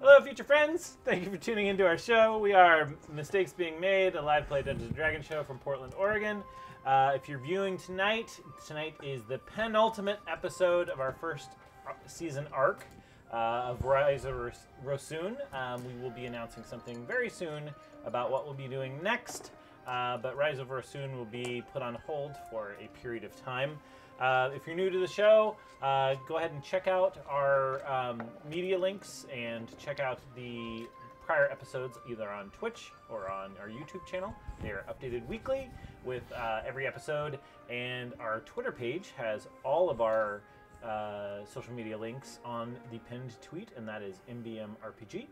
Hello, future friends. Thank you for tuning into our show. We are Mistakes Being Made, a live play Dungeons Dragons show from Portland, Oregon. Uh, if you're viewing tonight, tonight is the penultimate episode of our first season arc uh, of Rise of Ros- Rosoon. Um, we will be announcing something very soon about what we'll be doing next, uh, but Rise of Rosoon will be put on hold for a period of time. Uh, if you're new to the show, uh, go ahead and check out our um, media links and check out the prior episodes either on Twitch or on our YouTube channel. They are updated weekly with uh, every episode, and our Twitter page has all of our uh, social media links on the pinned tweet, and that is MBMRPG.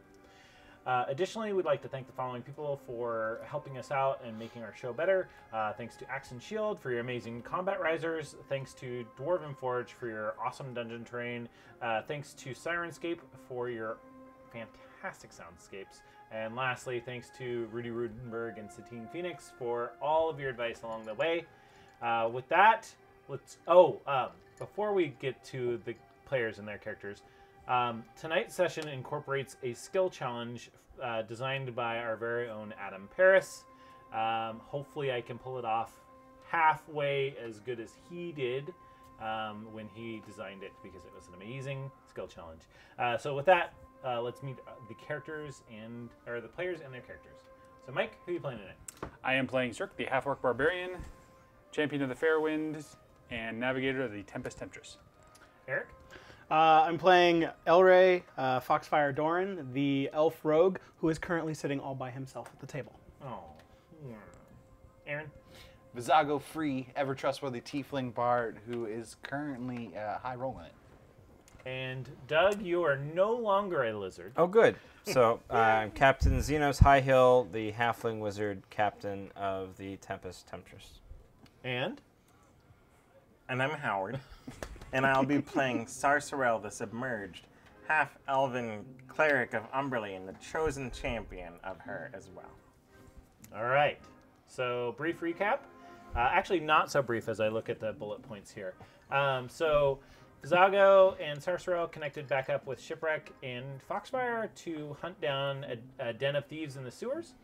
Uh, additionally, we'd like to thank the following people for helping us out and making our show better. Uh, thanks to Axe and Shield for your amazing combat risers. Thanks to Dwarven Forge for your awesome dungeon terrain. Uh, thanks to Syrinscape for your fantastic soundscapes. And lastly, thanks to Ruty Rutenberg and Satine Phoenix for all of your advice along the way. Uh, with that, let's. Oh, um, before we get to the players and their characters, um, tonight's session incorporates a skill challenge uh, designed by our very own Adam Paris. Um, hopefully, I can pull it off halfway as good as he did um, when he designed it because it was an amazing skill challenge. Uh, so, with that, uh, let's meet the characters and or the players and their characters. So, Mike, who are you playing tonight? I am playing Cirque, the half orc barbarian, champion of the Fairwind, and navigator of the Tempest Temptress. Eric. Uh, I'm playing Elray, uh, Foxfire Doran, the elf rogue, who is currently sitting all by himself at the table. Oh. Aaron. Vizago Free, ever trustworthy tiefling bard who is currently uh, high rolling it. And Doug, you are no longer a lizard. Oh, good. So uh, I'm Captain Xenos Highhill, the halfling wizard captain of the Tempest Temptress. And And I'm Howard, and I'll be playing Sarsorel the Submerged, half elven cleric of Umberlee and the chosen champion of her as well. All right. So, brief recap. Uh, actually, not so brief as I look at the bullet points here. Um, so, Zago and Sarsorel connected back up with Shipwreck and Foxfire to hunt down a, a den of thieves in the sewers.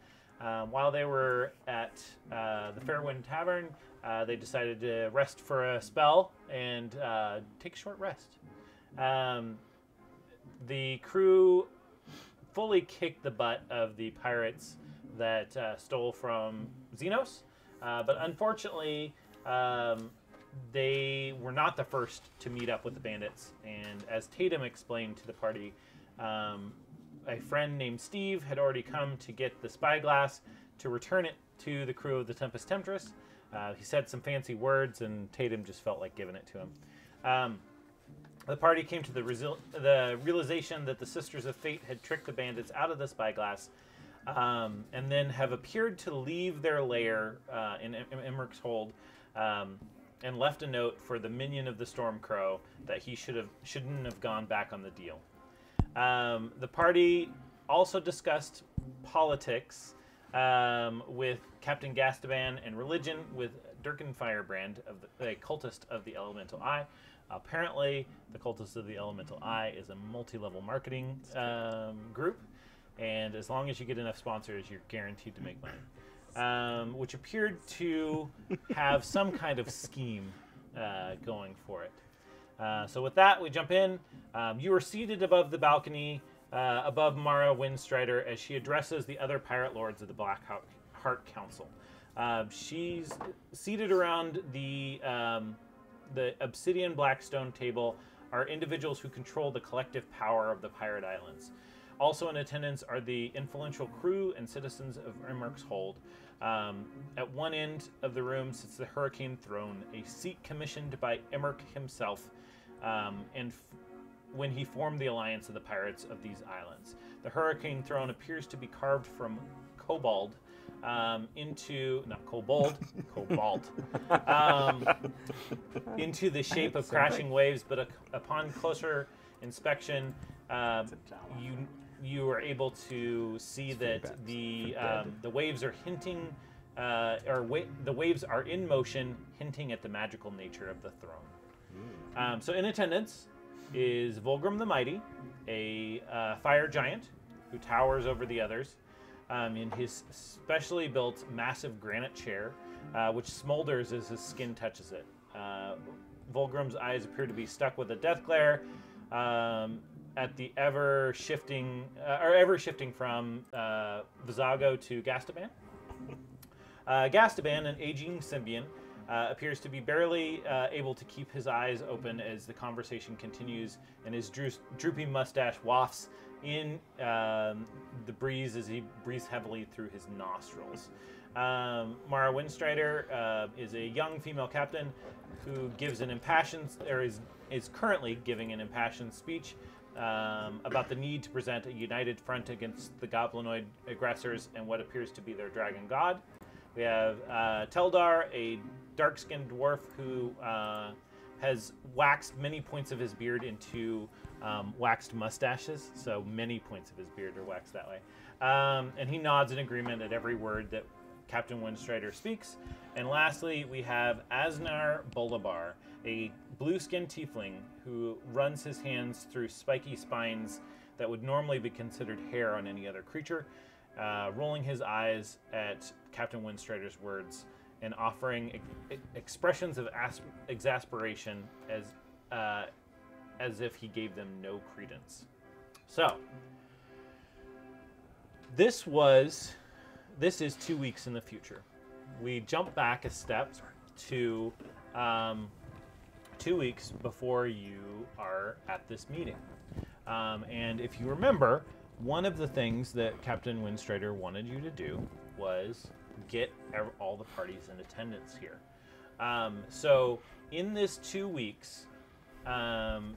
Um, while they were at uh, the Fairwind Tavern, uh, they decided to rest for a spell and uh, take a short rest. Um, the crew fully kicked the butt of the pirates that uh, stole from Xenos, uh, but unfortunately, um, they were not the first to meet up with the bandits. And as Tatum explained to the party, um, a friend named Steve had already come to get the spyglass to return it to the crew of the Tempest Temptress. Uh, he said some fancy words, and Tatum just felt like giving it to him. Um, the party came to the, the realization that the Sisters of Fate had tricked the bandits out of the spyglass, um, and then have appeared to leave their lair uh, in em- Emmerich hold, um, and left a note for the minion of the Storm Crow that he should have shouldn't have gone back on the deal. Um, the party also discussed politics um, with Captain Gastaban and religion with Durkin Firebrand, of the, a cultist of the Elemental Eye. Apparently, the cultist of the Elemental Eye is a multi-level marketing um, group, and as long as you get enough sponsors, you're guaranteed to make money. Um, which appeared to have some kind of scheme uh, going for it. Uh, so with that, we jump in. Um, you are seated above the balcony, uh, above Mara Windstrider, as she addresses the other pirate lords of the Black Heart- Council. Uh, she's seated around the um, the obsidian blackstone table are individuals who control the collective power of the pirate islands. Also in attendance are the influential crew and citizens of Emmerich Hold. Um, at one end of the room sits the Hurricane Throne, a seat commissioned by Emmerich himself, um, and when he formed the alliance of the pirates of these islands. The Hurricane Throne appears to be carved from cobalt um, into not cobalt, cobalt, um, into the shape of crashing waves. But ac upon closer inspection, um, you you are able to see that the um, the waves are hinting, uh, or wa- the waves are in motion, hinting at the magical nature of the throne. Um, so in attendance is Volgrim the Mighty, a uh, fire giant who towers over the others um, in his specially built massive granite chair, uh, which smolders as his skin touches it. Uh, Volgrim's eyes appear to be stuck with a death glare um, at the ever shifting, uh, or ever shifting from uh, Vizago to Gastaban. Uh, Gastaban, an aging Symbian, uh, appears to be barely uh, able to keep his eyes open as the conversation continues, and his dro- droopy mustache wafts in um, the breeze as he breathes heavily through his nostrils. Um, Mara Windstrider uh, is a young female captain who gives an impassioned, or is, is currently giving an impassioned speech um, about the need to present a united front against the goblinoid aggressors and what appears to be their dragon god. We have uh, Teldar, a dark skinned dwarf who uh, has waxed many points of his beard into um, waxed mustaches. So many points of his beard are waxed that way. Um, and he nods in agreement at every word that Captain Windstrider speaks. And lastly, we have Asnar Bolibar, a blue skinned tiefling who runs his hands through spiky spines that would normally be considered hair on any other creature, uh, rolling his eyes at Captain Windstrider's words and offering expressions of as- exasperation as, uh, as if he gave them no credence. So, this was, this is two weeks in the future. We jump back a step to um, two weeks before you are at this meeting. Um, and if you remember, one of the things that Captain Windstrider wanted you to do was get all the parties in attendance here. Um, so in this two weeks, um,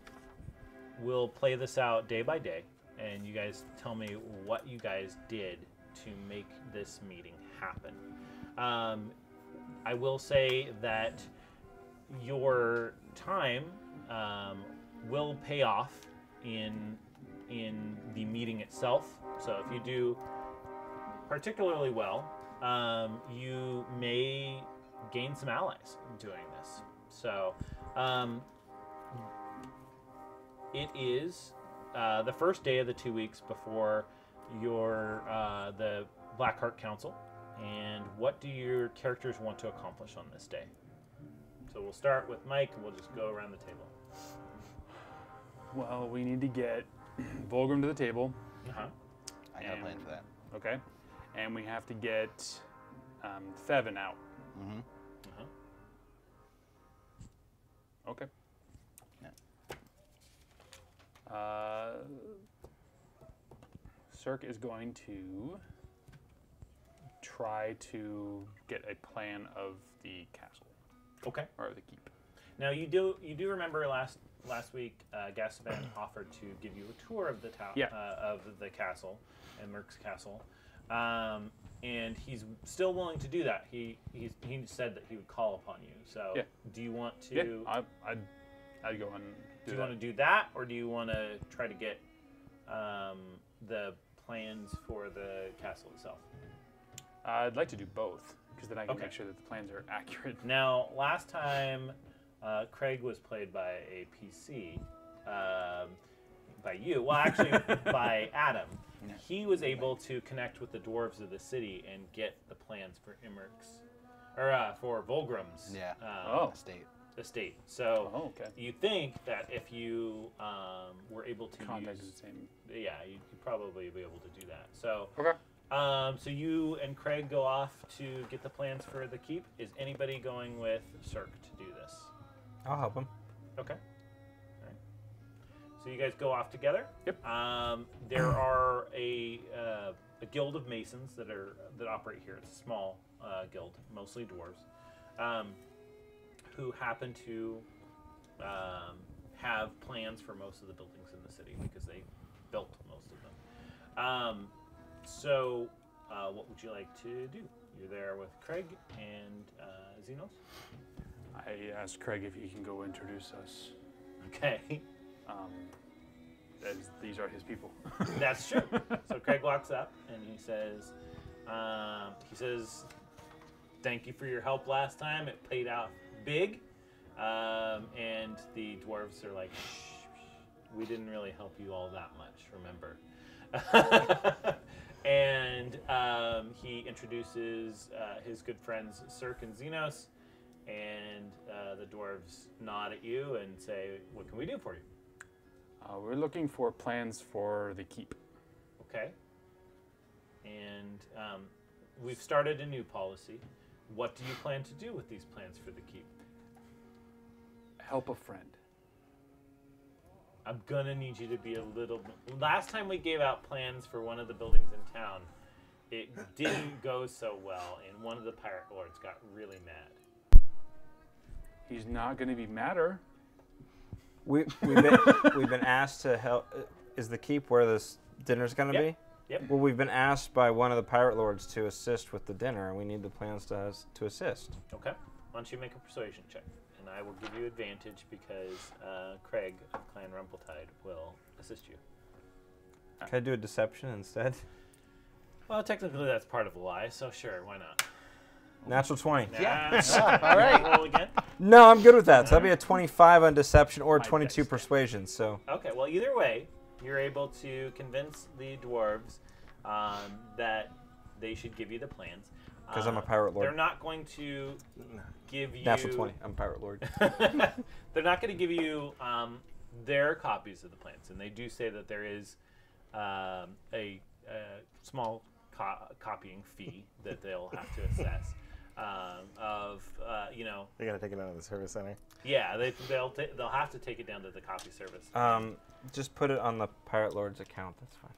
we'll play this out day by day, and you guys tell me what you guys did to make this meeting happen. Um, I will say that your time um, will pay off in in the meeting itself. So if you do particularly well, um, you may gain some allies doing this. So um, it is uh, the first day of the two weeks before your uh, the Blackheart Council. And what do your characters want to accomplish on this day? So we'll start with Mike, and we'll just go around the table. Well, we need to get Volgrim to the table, Uh-huh. I got a plan for that. okay? And we have to get um, Thevin out. Mm-hmm. Uh-huh. Okay. Yeah. Uh, Cirque is going to try to get a plan of the castle Okay. or the keep. Now you do you do remember last last week uh, offered to give you a tour of the town Yeah. uh, of the castle and Merck's castle, um, and he's still willing to do that. He he's, he said that he would call upon you. So Yeah. do you want to Yeah, I, I'd, I'd go and do do, you that. want to do that or do you want to try to get um, the plans for the castle itself? I'd like to do both because then I can Okay. make sure that the plans are accurate. Now, last time uh, Craig was played by a PC, um, by you. Well, actually, by Adam. He was able to connect with the dwarves of the city and get the plans for Immerk's, or uh, for Volgrim's Yeah. um, Oh. State. estate. So Oh, okay. you think that if you um, were able to Contact use, the same. yeah, you'd probably be able to do that. So. Okay. Um, so you and Craig go off to get the plans for the keep. Is anybody going with Cirque to do this? I'll help him. Okay. All right. So you guys go off together. Yep. Um, there are a uh, a guild of masons that are that operate here. It's a small uh, guild, mostly dwarves, um, who happen to um, have plans for most of the buildings in the city because they built most of them. Um, so, uh, what would you like to do? You're there with Craig and uh, Xenos. I asked Craig if he can go introduce us. Okay. Um, as these are his people. That's true. so Craig walks up and he says, um, he says, "Thank you for your help last time. It paid out big." Um, and the dwarves are like, we didn't really help you all that much, remember? and um, he introduces uh, his good friends Cirque and Xenos, and uh, the dwarves nod at you and say, "What can we do for you?" Uh, we're looking for plans for the keep. Okay. And um, we've started a new policy. What do you plan to do with these plans for the keep? Help a friend. I'm gonna need you to be a little. Last time we gave out plans for one of the buildings in town, it didn't go so well, and one of the pirate lords got really mad. He's not going to be madder. We we've been we've been asked to help. uh, Is the keep where this dinner's gonna Yep. be? Yep. Well, we've been asked by one of the pirate lords to assist with the dinner, and we need the plans to to assist. Okay. Why don't you make a persuasion check, and I will give you advantage because uh, Craig of Clan Rumpeltide will assist you. Can I do a deception instead? Well, technically that's part of the lie, so sure, why not? Natural twenty. Yeah. Nah, all right. Roll again. No, I'm good with that. So that'd be a 25 on deception or 22 persuasion. So Okay, well, either way, you're able to convince the dwarves um, that they should give you the plans. because I'm a Uh, pirate lord. They're not going to give you. Natural 20. I'm a pirate lord. they're not going to give you um, their copies of the plans, and they do say that there is um, a, a small co- copying fee that they'll have to assess. Um, of uh, you know, They gotta take it out of the service center. yeah, they, they'll ta- they'll have to take it down to the copy service. Um, just put it on the pirate lord's account. That's fine.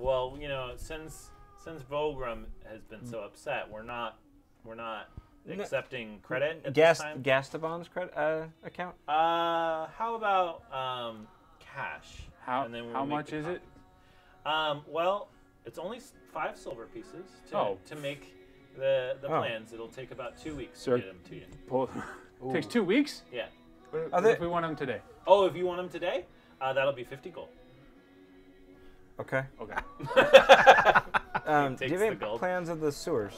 Well, you know, since since Volgrim has been so upset, we're not we're not No- accepting credit at Gas this time. Gastaban's credit uh, account. Uh, how about um, cash? How, And then we'll how much the is it? Um, well, it's only five silver pieces to, Oh. to make the the Oh. plans. It'll take about two weeks Sir. to get them to you. Pull, takes two weeks? Yeah. What, Are what they- if we want them today? Oh, if you want them today, uh, that'll be fifty gold. Okay. Okay. Um, do takes you have the any gold. plans of the sewers?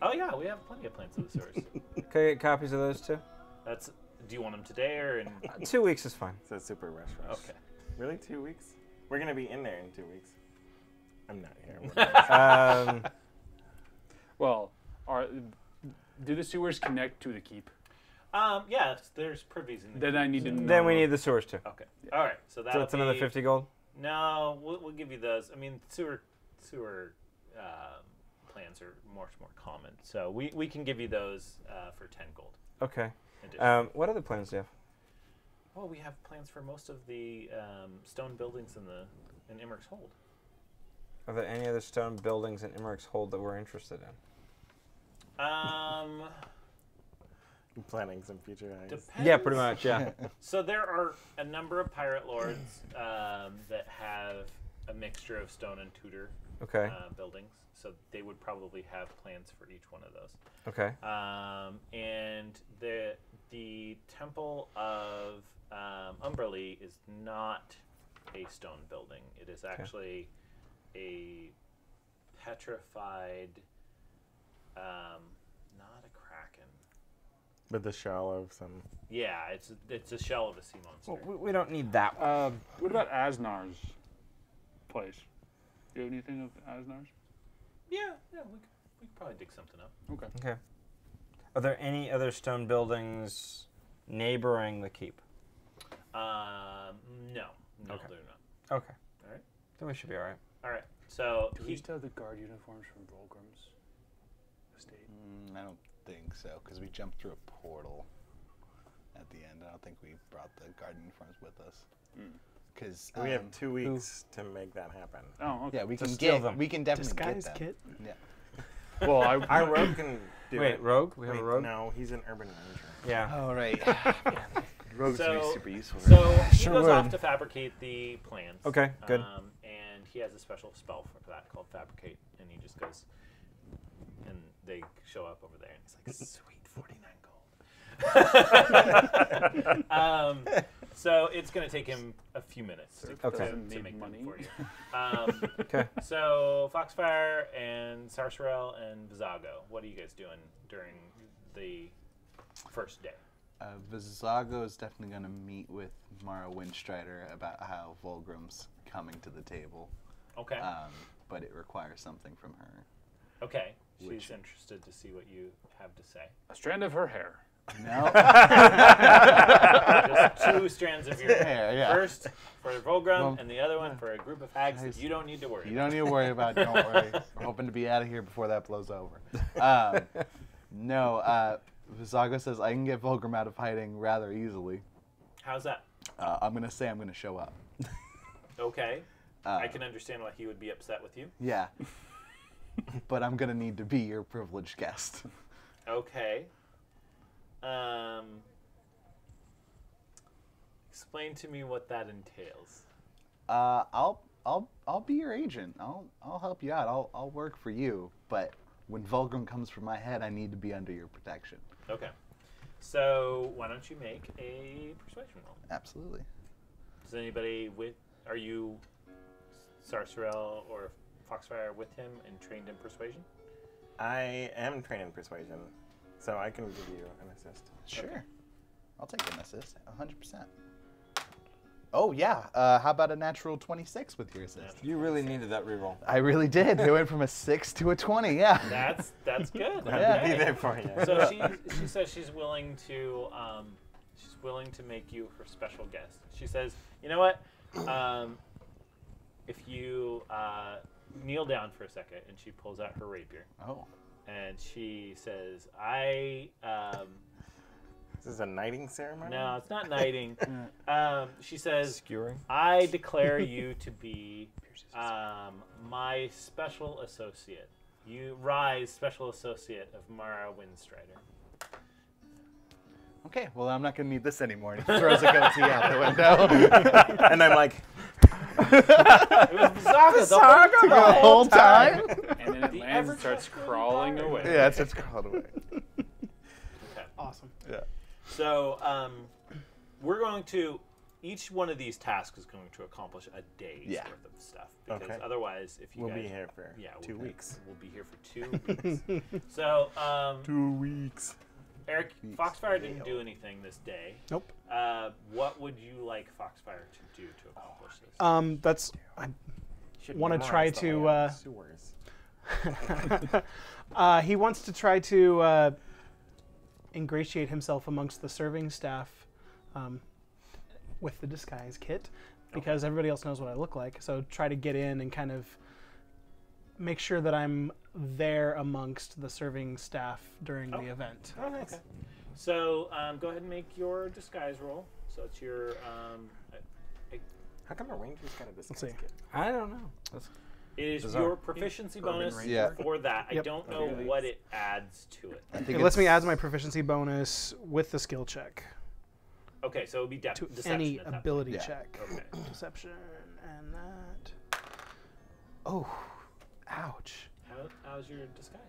Oh yeah, we have plenty of plans of the sewers. Can I get copies of those too? That's. Do you want them today or in? Uh, Two weeks is fine. It's a super rush rush. Okay. Really? Two weeks? We're gonna be in there in two weeks. I'm not here. Um, well, are, do the sewers connect to the keep? Um, yeah, there's privies in the. Then I need to know. then we need the sewers too. Okay. All right. So So that'll that's another 50 gold. No, we'll, we'll give you those. I mean, sewer sewer um, plans are much more common, so we, we can give you those uh, for ten gold. Okay. addition. Um, what other plans do you have? well, we have plans for most of the um, stone buildings in the in Immer's Hold. Are there any other stone buildings in Immeric's Hold that we're interested in? Um, I'm planning some future depends. Yeah, pretty much. Yeah. So there are a number of pirate lords um, that have a mixture of stone and Tudor Okay. uh, buildings, so they would probably have plans for each one of those. Okay. um, and the the temple of um, Umberlee is not a stone building. It is actually a petrified, um, not a kraken. With the shell of some. Yeah, it's it's a shell of a sea monster. Well, we, we don't need that one. Uh, what about Asnar's place? Do you have anything of Asnar's? yeah, yeah, we could, we could probably dig something up. Okay. Okay. Are there any other stone buildings neighboring the keep? Um, no, no, Okay. they're not. Okay. All right. Then we should be all right. All right. So Do we he, still have the guard uniforms from Volgrim's estate? Mm, I don't think so, because we jumped through a portal at the end. I don't think we brought the guard uniforms with us. Because we have two weeks to make that happen. Oh, okay. Yeah, we To can steal get. them. We can definitely Disguise get them. kit. Yeah. Well, I, Our rogue can do Wait, it. rogue? We have Wait, a rogue? No, he's an urban ranger. Yeah. oh All right. Rogues would be So- super useful. so he Sure goes off to fabricate the plans. Okay, good. Um, and he has a special spell for that called fabricate, and he just goes, and they show up over there, and he's like, "Sweet, forty-nine gold." um, so it's going to take him a few minutes to, Okay. to, to make money. them for you. Um, Okay. so Foxfire and Sarsarel and Vizago, what are you guys doing during the first day? Uh, Vizago is definitely going to meet with Mara Windstrider about how Volgrim's coming to the table, Okay. um, but it requires something from her. okay. She's which- interested to see what you have to say. A strand of her hair. No. Just two strands of your hair. Yeah, yeah. First for Volgrim, Well, and the other one for a group of hags that you don't need to worry You about. don't need to worry about. it, Don't worry. We're hoping to be out of here before that blows over. Um, no, uh, Vizago says I can get Volgrim out of hiding rather easily. How's that? Uh, I'm gonna say I'm gonna show up. Okay. Uh, I can understand why he would be upset with you. Yeah. but I'm gonna need to be your privileged guest. Okay. Um, explain to me what that entails. Uh, I'll I'll I'll be your agent. I'll I'll help you out. I'll I'll work for you. But when Volgrim comes for my head, I need to be under your protection. Okay. So why don't you make a persuasion roll? Absolutely. Does anybody with are you Sarcerel or Foxfire with him and trained in persuasion? I am trained in persuasion, so I can give you an assist. Sure. I'll take an assist. 100%. Oh, yeah. Uh, how about a natural 26 with your assist? You really needed that reroll. I really did. It went from a 6 to a 20, yeah. That's that's good. I'll be there for you. So she she says she's willing to um, she's willing to make you her special guest. She says, you know what, um, if you uh, kneel down for a second, and she pulls out her rapier, Oh. and she says, I um, This is a knighting ceremony. no, it's not knighting. um, she says, Skewering. I declare you to be um, my special associate. You rise, special associate of Mara Windstrider. Okay, well, I'm not going to need this anymore. And he throws a goatee out the window. and I'm like, It was Vizago the whole the time. whole time? And then it The lands and starts crawling away. yeah, it's, it's crawled away. Awesome. Yeah. So um, we're going to each one of these tasks is going to accomplish a day's Yeah. worth of stuff because Okay. otherwise, if you we'll guys be here for yeah, two we'll, weeks. we'll be here for two weeks. so um, Two weeks. Eric, Weeks. Foxfire didn't do anything this day. Nope. Uh, what would you like Foxfire to do to accomplish this? Um, that's I Wanna try to, uh, sewers. uh, he wants to try to uh, ingratiate himself amongst the serving staff um, with the disguise kit because everybody else knows what I look like. So try to get in and kind of make sure that I'm there amongst the serving staff during Okay. the event. Oh, nice. So um, go ahead and make your disguise roll. So it's your um, How come a ranger's got a disguise kit? I don't know. That's, It is Bizarre. your proficiency bonus Ranger. Yeah. for that. I don't know Okay. what it adds to it. I think It lets me add my proficiency bonus with the skill check Okay, so it would be de- to deception any at that point. ability Yeah. check. Okay. Deception and that. Oh, ouch. How, how's your disguise?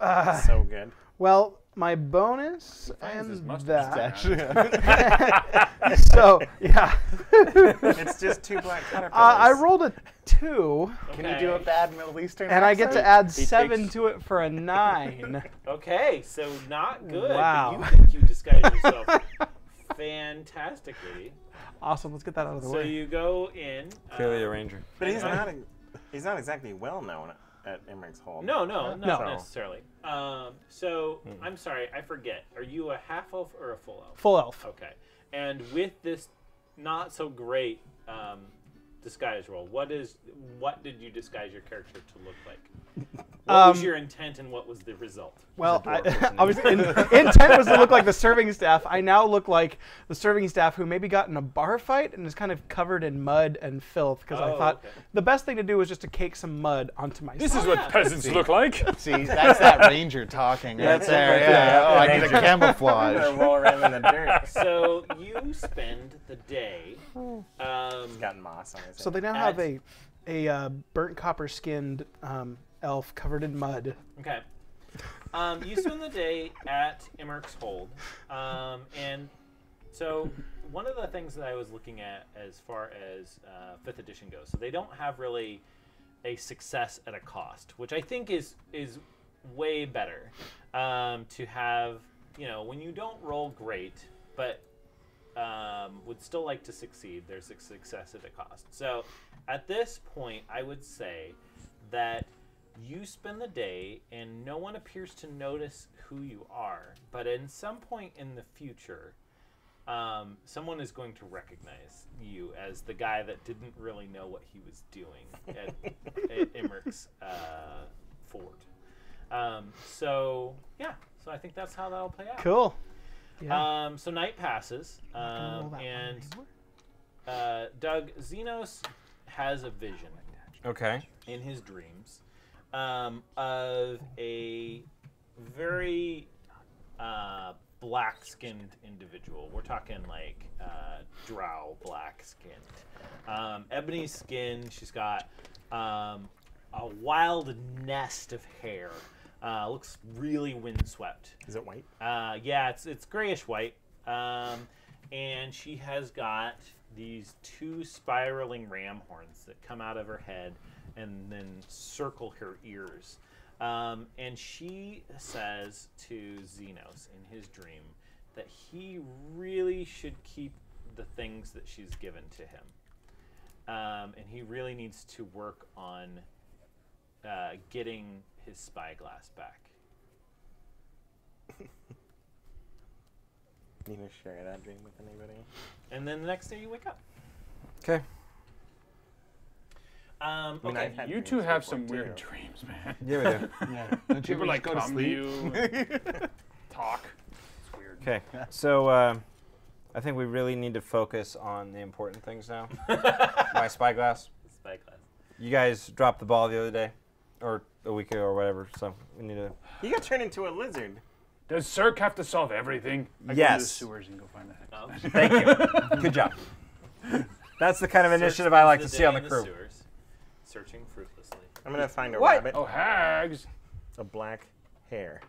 Uh, so good. well, my bonus and mustache. that. so yeah, it's just two black uh, caterpillars. I rolled a two, Can you do a bad Middle Eastern and I get to add He seven takes- to it for a nine. Okay, so not good. Wow. You think you disguise yourself fantastically. awesome. Let's get that out of the So way. So you go in. clearly uh, a ranger. But he's not. A, he's not exactly well known at Emmerich's Hold. No, no, No. not necessarily. Um, so I'm sorry, I forget. Are you a half elf or a full elf? Full elf. Okay. And with this not so great um, disguise role. what is what did you disguise your character to look like? What was Um, your intent and what was the result? Well, dwarf, I, isn't obviously, in, intent was to look like the serving staff. I now look like the serving staff who maybe got in a bar fight and is kind of covered in mud and filth. Because I Oh, thought okay. the best thing to do was just to cake some mud onto my. This is what yeah. peasants look like. See, that's that ranger talking right That's it there. right Yeah. Oh, I need a camouflage. gonna roll around in the dirt. So you spend the day. Um, Got moss on his So they now have a a uh, burnt copper skinned um, elf covered in mud. Okay. Um, you spend the day at Emmerich's Hold, um, and so one of the things that I was looking at as far as uh, fifth edition goes, so they don't have really a success at a cost, which I think is is way better um, to have. You know, when you don't roll great, but um, would still like to succeed. There's a success at a cost. So at this point, I would say that you spend the day and no one appears to notice who you are. But in some point in the future, um, someone is going to recognize you as the guy that didn't really know what he was doing at, at Emmerich uh, Fort. Um, so yeah, so I think that's how that'll play out. Cool. Yeah. Um, so night passes, Not gonna roll um, and uh, Doug Xenos has a vision Okay. in his dreams um, of a very uh, black-skinned individual. We're talking like uh, drow black-skinned, um, ebony skin. She's got um, a wild nest of hair. Uh, looks really windswept. Is it white? Uh, yeah, it's it's grayish white, um, and she has got these two spiraling ram horns that come out of her head and then circle her ears. Um, and she says to Xenos in his dream that he really should keep the things that she's given to him, um, and he really needs to work on uh, getting his spyglass back. Need to share that dream with anybody? And then the next day you wake up. Okay. Um, I mean, okay. I've You two have before, some weird too. dreams, man. Yeah, we do. Yeah. Don't you People ever like go to come to sleep? you, talk. It's weird. Okay. So uh, I think we really need to focus on the important things now. My spyglass. Spyglass. You guys dropped the ball the other day, or a week ago, or whatever. So we need to. You got turned into a lizard. Does Cirque have to solve everything? I go to the sewers and go find that. Oh. Thank you. Good job. That's the kind of initiative I like to see on the crew. Sewers, searching fruitlessly. I'm gonna find a What? rabbit. Oh, hags! A black hair.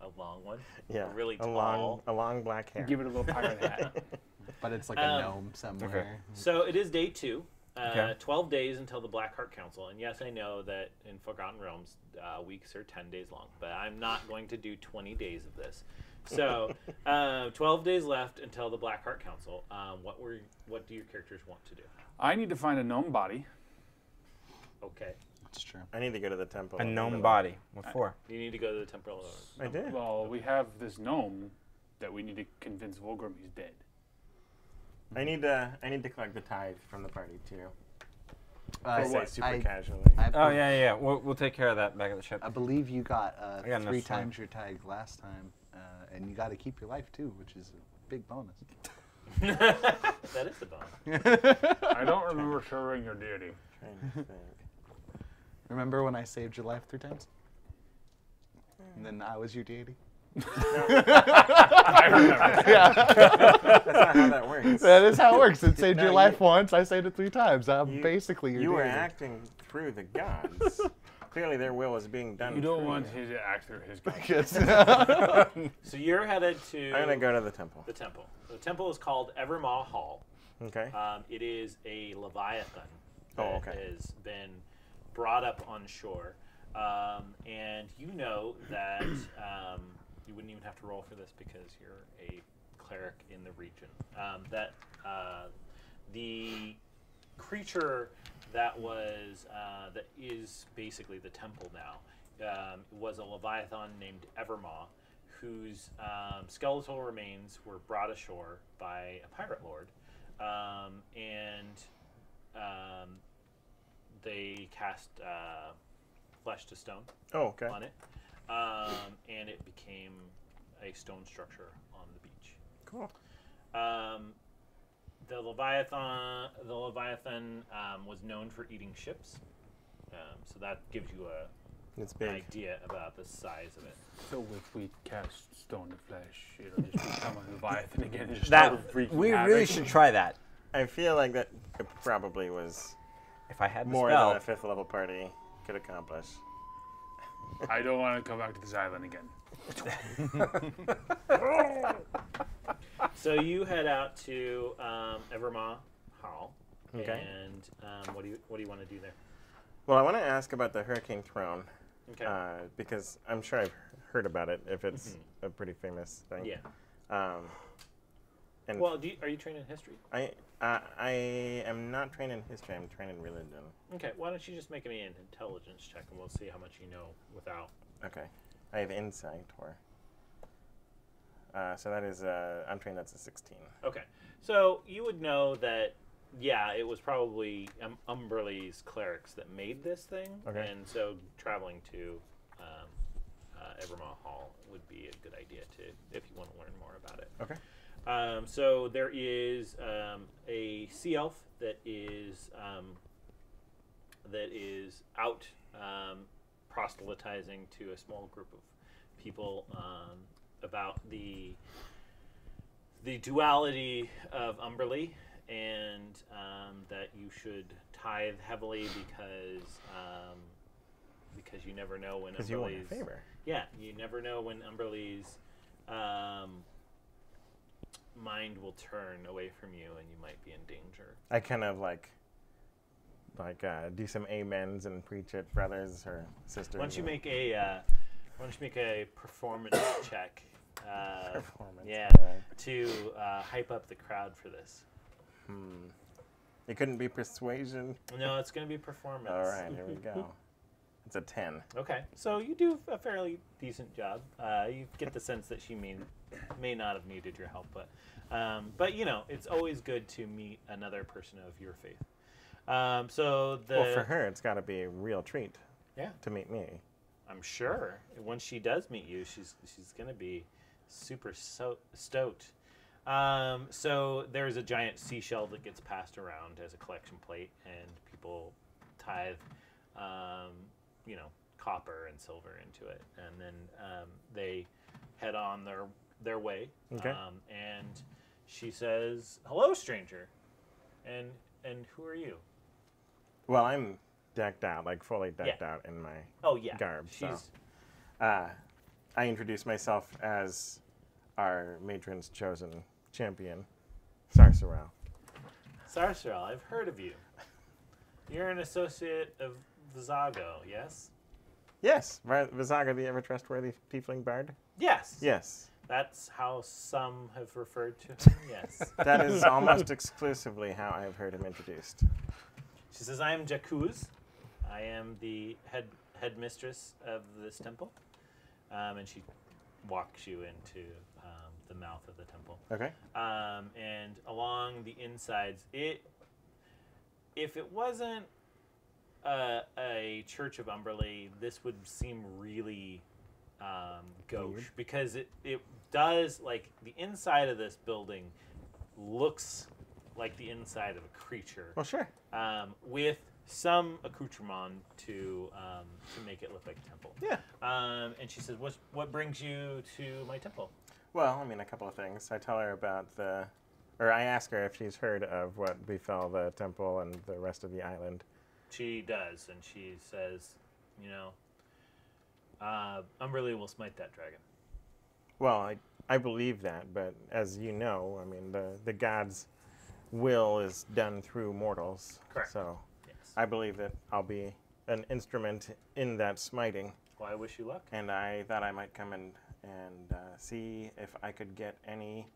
A long one. Yeah. really tall. a long, a long black hair. Give it a little pirate hat. But it's like Um, a gnome somewhere. Okay. So it is day two. Uh, Okay. 12 days until the Blackheart Council. And yes, I know that in Forgotten Realms, uh, weeks are 10 days long, but I'm not going to do 20 days of this. So, uh, 12 days left until the Blackheart Council. Um, what were what do your characters want to do? I need to find a gnome body. Okay, That's true. I need to go to the temple. A gnome body. What for? you need to go to the Temple of I did. Well, we have this gnome that we need to convince Volgrim he's dead. I need to. I need to collect the tithe from the party too. Uh, I For say super I, casually. I, Oh yeah, yeah. yeah. We'll, we'll take care of that back at the ship. I believe you got, uh, got enough three time. times your tag last time, uh, and you got to keep your life too, which is a big bonus. that is the bonus. I don't remember serving your deity. Trying to think. Remember when I saved your life three times? And then I was your deity. I remember. That's not how that works. That is how it works. It saved No, your you- life once. I saved it three times. I'm You- basically your you were acting through the gods. Clearly, their will is being done. You don't want you. him to act through his guns. Yes. So you're headed to I'm gonna go to the temple. the temple. The temple is called Evermaw Hall. Okay. Um, it is a leviathan Oh, that okay. has been brought up on shore, um, and you know that um, you wouldn't even have to roll for this because you're a cleric in the region. Um, that uh, the creature that was uh, that is basically the temple now um, was a leviathan named Evermaw, whose um, skeletal remains were brought ashore by a pirate lord, um, and um, they cast uh, flesh to stone Oh, okay. on it, um, and it became a stone structure on the beach. Cool. Um, the Leviathan, the Leviathan um, was known for eating ships, um, so that gives you a, It's an big. idea about the size of it. So if we cast stone to flesh, it'll just become a leviathan again and just That start we havoc. really should try that. I feel like that it probably was If I had the more spell. than a fifth level party could accomplish. I don't want to come back to this island again. So you head out to um, Evermaw Hall, Okay. and um, what do you what do you want to do there? Well, I want to ask about the Hurricane Throne Okay. uh, because I'm sure I've heard about it if it's a pretty famous thing. yeah. Um, and Well, do you, are you trained in history? I, I I am not trained in history. I'm trained in religion. Okay, why don't you just make me an intelligence check and we'll see how much you know without. Okay, I have insight or. Uh, so that is uh, I'm trained. That's a 16. Okay, so you would know that, yeah, it was probably um, Umberlee's clerics that made this thing, Okay. and so traveling to um, uh, Evermaw Hall would be a good idea to if you want to learn more about it. Okay. Um, so there is um, a sea elf that is um, that is out um, proselytizing to a small group of people um, about the the duality of Umberlee and um, that you should tithe heavily because um, because you never know when Because you want a favor. yeah, you never know when Umberlee's um, mind will turn away from you, and you might be in danger. I kind of like like uh, do some amens and preach it, brothers or sisters. Why don't you or make a uh, why don't you make a performance check? Uh, performance? yeah, Alright. to uh, hype up the crowd for this. Hmm. It couldn't be persuasion. No, it's going to be performance. All right, here we go. It's a 10. Okay, so you do a fairly decent job. Uh, you get the sense that she may may not have needed your help, but um, but you know it's always good to meet another person of your faith. Um, so the well, for her, it's got to be a real treat yeah, to meet me. I'm sure once she does meet you, she's she's gonna be super so- stoked. Um, so there's a giant seashell that gets passed around as a collection plate, and people tithe, um, you know, copper and silver into it, and then um, they head on their their way. Okay. Um, and she says, "Hello, stranger," and and who are you? Well, I'm decked out, like fully decked out in my. Oh yeah, Garb, so. Uh, I introduce myself as our matron's chosen champion, Sarsaral. Sarsarel, I've heard of you. You're an associate of Vizago, yes? Yes, Vi- Vizago, the ever trustworthy tiefling bard. Yes. Yes, That's how some have referred to him, yes. that is almost exclusively how I have heard him introduced. She says, I am Jakuz. I am the head headmistress of this temple. Um, and she walks you into um, the mouth of the temple. Okay. um, and along the insides, it if it wasn't a, a Church of Umberlee, this would seem really um, gauche because it it does like the inside of this building looks like the inside of a creature Well, sure. um, with some accoutrement to um, to make it look like a temple. Yeah. Um, and she says, "What what brings you to my temple?" Well, I mean, a couple of things. I tell her about the, or I ask her if she's heard of what befell the temple and the rest of the island. She does, and she says, "You know, uh, Umberlee will smite that dragon." Well, I, I believe that, but as you know, I mean, the, the gods' will is done through mortals. Correct. So Yes. I believe that I'll be an instrument in that smiting, well, I wish you luck. and I thought I might come and, and uh, see if I could get any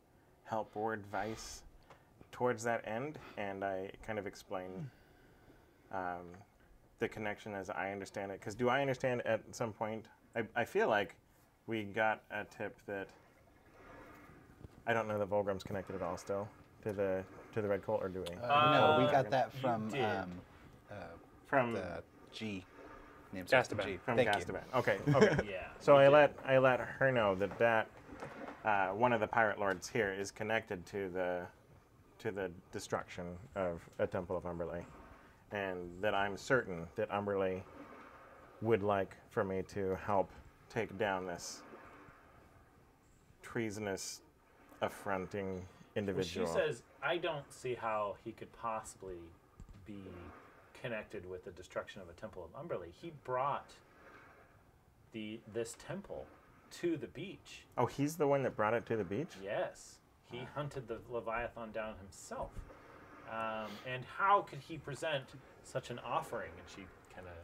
help or advice towards that end, and I kind of explain um, the connection as I understand it. Because do I understand at some point? I, I feel like we got a tip that I don't know that Volgrim's connected at all still to the to the Red Colt, or do we? Uh, no, we Uh, got that from um, uh, From the G. Name starts with Gastaban. G. from Thank you. Gastaban. Okay, okay. Yeah. So I did. let I let her know that that uh, one of the pirate lords here is connected to the to the destruction of a temple of Umberlee, and that I'm certain that Umberlee would like for me to help take down this treasonous, affronting Well, individual. she says, "I don't see how he could possibly be connected with the destruction of a temple of Umberlee. He brought the this temple to the beach. oh, he's the one that brought it to the beach. Yes, he hunted the Leviathan down himself. Um, and how could he present such an offering? And she kind of,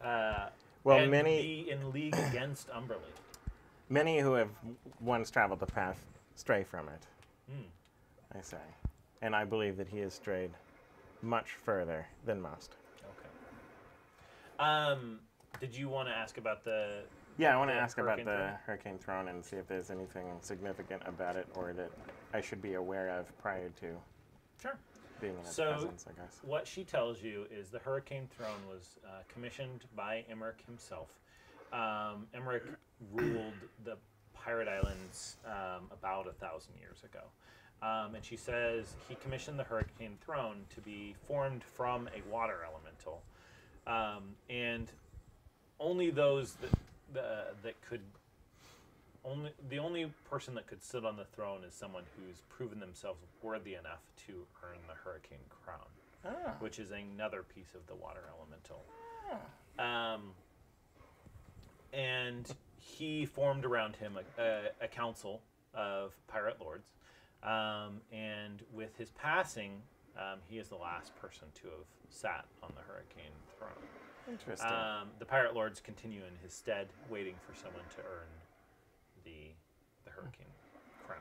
uh, Well, many- in league against Umberlee. many who have once traveled the path stray from it. Hmm. I say, and I believe that he has strayed much further than most. Okay. Um, did you want to ask about the? Yeah, I want to ask about the Throne? Hurricane Throne and see if there's anything significant about it or that I should be aware of prior to Sure. Being in its So- presence, I guess. What she tells you is the Hurricane Throne was uh, commissioned by Emmerich himself. Um, Emmerich ruled the Pirate Islands um, about a thousand years ago. Um, and she says he commissioned the Hurricane Throne to be formed from a water elemental. Um, and only those that, the, that could only the only person that could sit on the throne is someone who's proven themselves worthy enough to earn the Hurricane Crown which is another piece of the water elemental. Um, and he formed around him a, a, a council of pirate lords. Um, and with his passing, um, he is the last person to have sat on the Hurricane Throne. Interesting. Um, the pirate lords continue in his stead, waiting for someone to earn Hurricane Crown.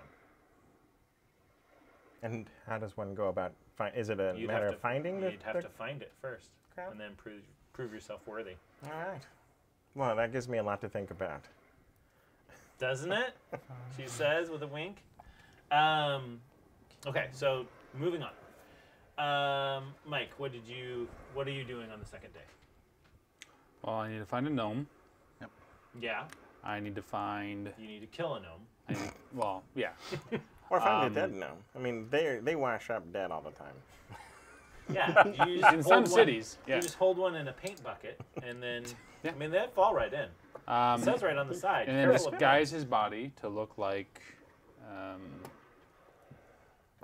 and how does one go about? Fi- is it a You'd matter have of finding the? You'd have the- to find it first, crown? and then prove prove yourself worthy. All right. Well, that gives me a lot to think about. doesn't it? she says with a wink. Um, okay, so moving on. Um, Mike, what did you? What are you doing on the second day? Well, I need to find a gnome. Yep. Yeah, I need to find. you need to kill a gnome. I need, well, yeah. Or find Um, a dead gnome. I mean, they they wash up dead all the time. Yeah, you just In some one- cities, You just hold one in a paint bucket, and then Yeah. I mean they fall right in. Um, It says right on the side. and then careful of disguise his body to look like. Um,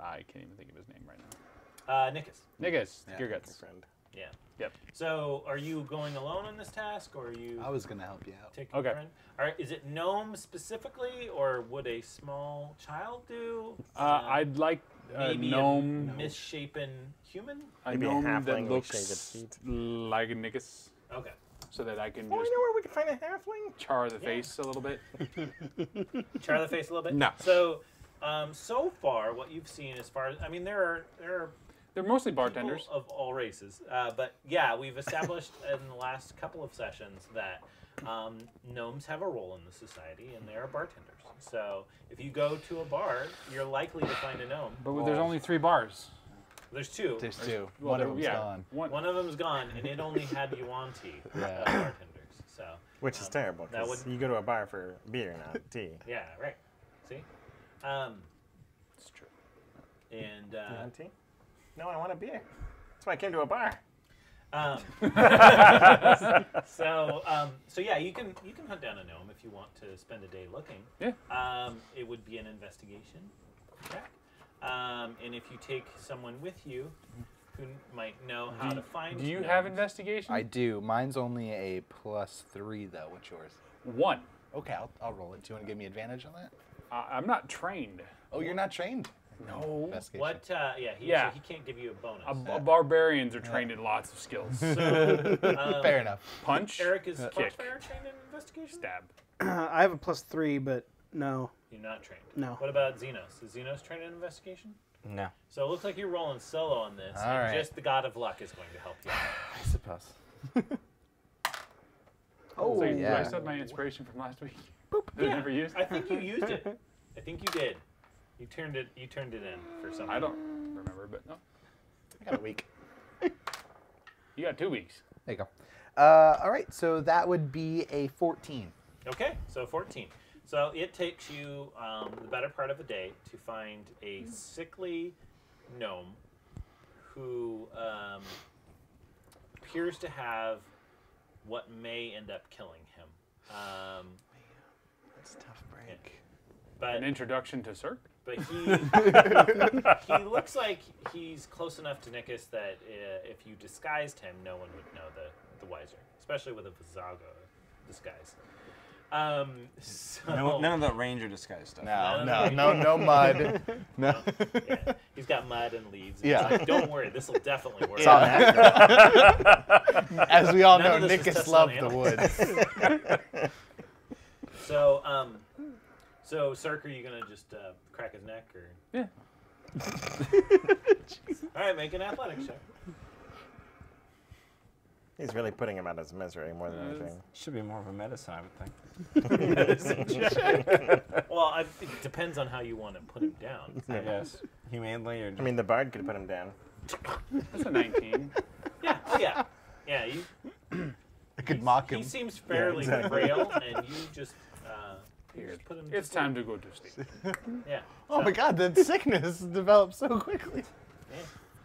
I can't even think of his name right now. Uh, Nickus. Nigus, Yeah, Gear My Guts. friend. Yeah. Yep. So, are you going alone on this task, or are you I was gonna help you out. taking a Okay. friend? All right, is it gnome specifically, or would a small child do? Uh, I'd like a maybe gnome. a misshapen human. A Maybe a gnome halfling that with looks shaved feet. like a Nigus, Okay. so that I can Oh, just you know where we can find a halfling? char the Yeah. face a little bit. Char the face a little bit. No. So, um, so far, what you've seen, as far as I mean, there are there are They're mostly people bartenders. of all races, uh, but yeah, we've established in the last couple of sessions that um, gnomes have a role in the society, and they are bartenders. So, if you go to a bar, you're likely to find a gnome. But there's only three bars. There's two. There's two. Well, One there- of them's yeah, gone. One, One of them's gone, and it only had Yuan-Ti uh, Yeah. bartenders. So, Which is Um, terrible. that 'cause would- you go to a bar for beer, not tea. yeah, right. See, um, It's true. and You uh, want tea? No, I want a beer. That's why I came to a bar. Um, so, um, so yeah, you can you can hunt down a gnome if you want to spend a day looking. Yeah. Um, it would be an investigation check, um, and if you take someone with you who might know how Do to you- find. Do you have gnomes- investigation? I do. Mine's only a plus three though. What's yours? One. Okay, I'll, I'll roll it. Do you want to give me advantage on that? Uh, I'm not trained. Oh, you're not trained. No. Investigation. What? Uh, yeah, he, Yeah. So he can't give you a bonus. A, a barbarians are trained in lots of skills. so, um, Fair enough. Punch, Eric is Kick. Foxfire trained in investigation. stab. I have a plus three, but no. You're not trained. No. What about Xenos? Is Xenos trained in investigation? No. So it looks like you're rolling solo on this. All and right. Just the god of luck is going to help you. out. I suppose. Oh, so yeah. I said my inspiration from last week. That I Yeah, never used. I think you used it. I think you did. You turned it. You turned it in for something. I don't remember, but no. I got a week. You got two weeks. There you go. Uh, all right, so that would be a 14. Okay, so 14. So it takes you um, the better part of a day to find a sickly gnome who um, appears to have what may end up killing him. Um, That's a tough break. but An introduction to Cirque. But he he looks like he's close enough to Nickus that uh, if you disguised him, no one would know the the wiser, especially with a Vizago disguise. Um, so, No, none of the ranger disguise stuff. No, No, no, no, no mud. No. yeah, he's got mud and leaves. and Yeah. like, don't worry, this will definitely work. It's all natural. As we all None know, of this Nickus loved the woods. So, um, So, Sark, are you gonna just uh, crack his neck, or? Yeah. All right, make an athletics check. He's really putting him out of his misery more than Uh, anything. Should be more of a medicine, I would think. Well, I, it depends on how you want to put him down. I guess. Humanely or I mean, the bard could put him down. That's a 19. Yeah. Oh, yeah. Yeah. You, I could mock him. he seems fairly exactly. frail, and you just, just put him. to It's sleep. time to go to sleep. Yeah. Oh my god, the sickness developed so quickly. Yeah.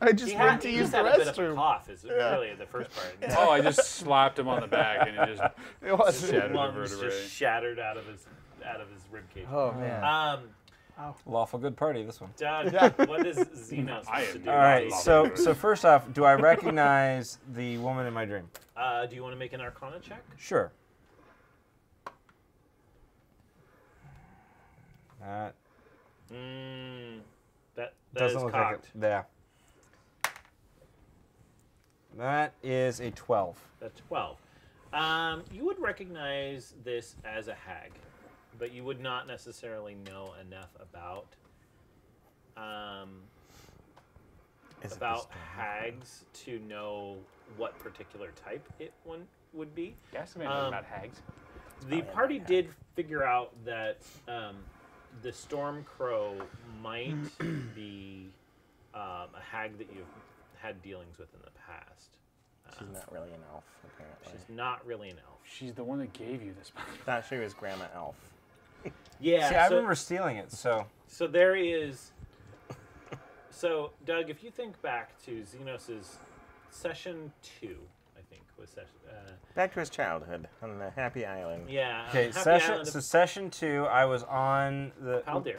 I just He, went had, to he use the had a bit of a restroom. cough. Is Yeah. really the first part. Oh, I just slapped him on the back and he just It was Shattered lungs vertebrae. just shattered out of his out of his rib cage. Oh man. Um, lawful good party? This one. Doug, Yeah. what is Xeno I supposed to do? All right. So so first off, do I recognize the woman in my dream? Uh, do you want to make an Arcana check? Sure. That Mm, that that doesn't is look cocked. like it. Yeah. That is a 12. That's 12. Um, you would recognize this as a hag, but you would not necessarily know enough about um, Is about hags to know what particular type it one would be. Guess I may know Um, about hags. The party yeah. did figure out that um, the Storm Crow might be um, a hag that you've had dealings with in the past. She's not really an elf, apparently. she's not really an elf. She's the one that gave you this. thought she was Grandma Elf. Yeah. See, I so- remember stealing it, so So there is. So Doug, if you think back to Xenos's session two, I think was session. Uh, Back to his childhood on the Happy Island. yeah. okay. Happy Session Island so of session two, I was on the. Paldir.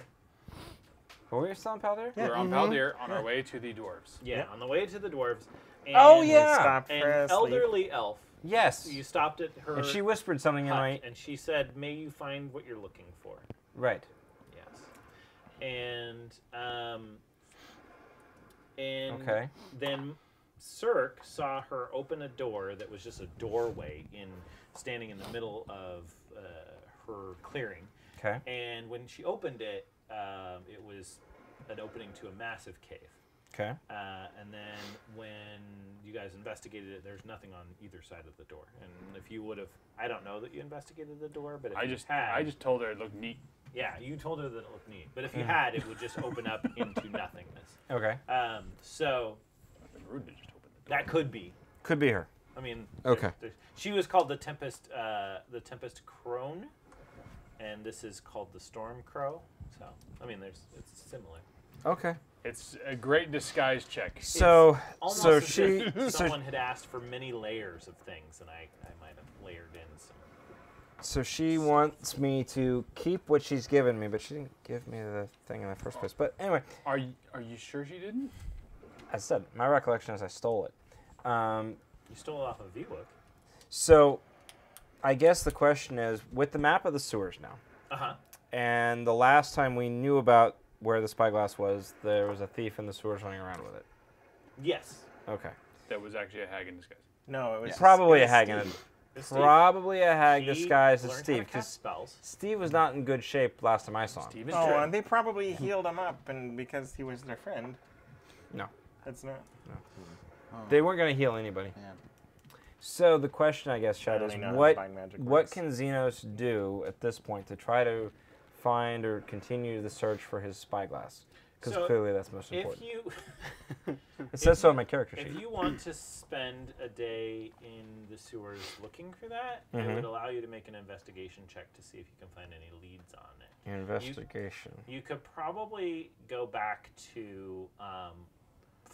Were we still on Paldir? We're on Paldir on our way to the dwarves. Yeah, Yep. on the way to the dwarves. And Oh, We yeah. stopped An a sleep. elderly elf. Yes. You stopped at her And she whispered something in hut, my. and she said, "May you find what you're looking for." Right. Yes. And um. And Okay. then Cirque saw her open a door that was just a doorway in standing in the middle of uh, her clearing. Okay. And when she opened it, um, it was an opening to a massive cave. Okay. Uh, and then when you guys investigated it, there's nothing on either side of the door. And if you would have, I don't know that you investigated the door, but if I you just had, I just told her it looked neat. yeah, you told her that it looked neat. But if you had, it would just open up into nothingness. Okay. Um, so I've been rude to just open the door. that could be. Could be her. I mean, Okay. there's- there's- she was called the Tempest, uh, the Tempest Crone, and this is called the Storm Crow. So, I mean, there's it's similar. Okay. It's a great disguise check. So Almost so as she if so, someone had asked for many layers of things, and I, I might have layered in some. so she wants me to keep what she's given me, but she didn't give me the thing in the first place. But anyway, Are you, are you sure she didn't? I said my recollection is I stole it. Um, You stole it off of V-Book. so I guess the question is with the map of the sewers now, Uh huh. and the last time we knew about where the spyglass was, there was a thief in the sewers running around with it. Yes. Okay. That was actually a hag in disguise. No, it was Probably it a hag in Steve. Probably a hag He disguised as learned how to Steve, because spells. Steve was not in good shape last time I saw him. Steve is Oh, dead. and they probably healed him up, and because he was their friend. No. That's not. They weren't going to heal anybody. Yeah. So the question, I guess, I Chad, is only know how what what can Xenos do at this point to try to find or continue the search for his spyglass? Because So, clearly that's most important. If important. you It says so on my character sheet. if you want to spend a day in the sewers looking for that, it Mhm. would allow you to make an investigation check to see if you can find any leads on it. Investigation. You could probably go back to um,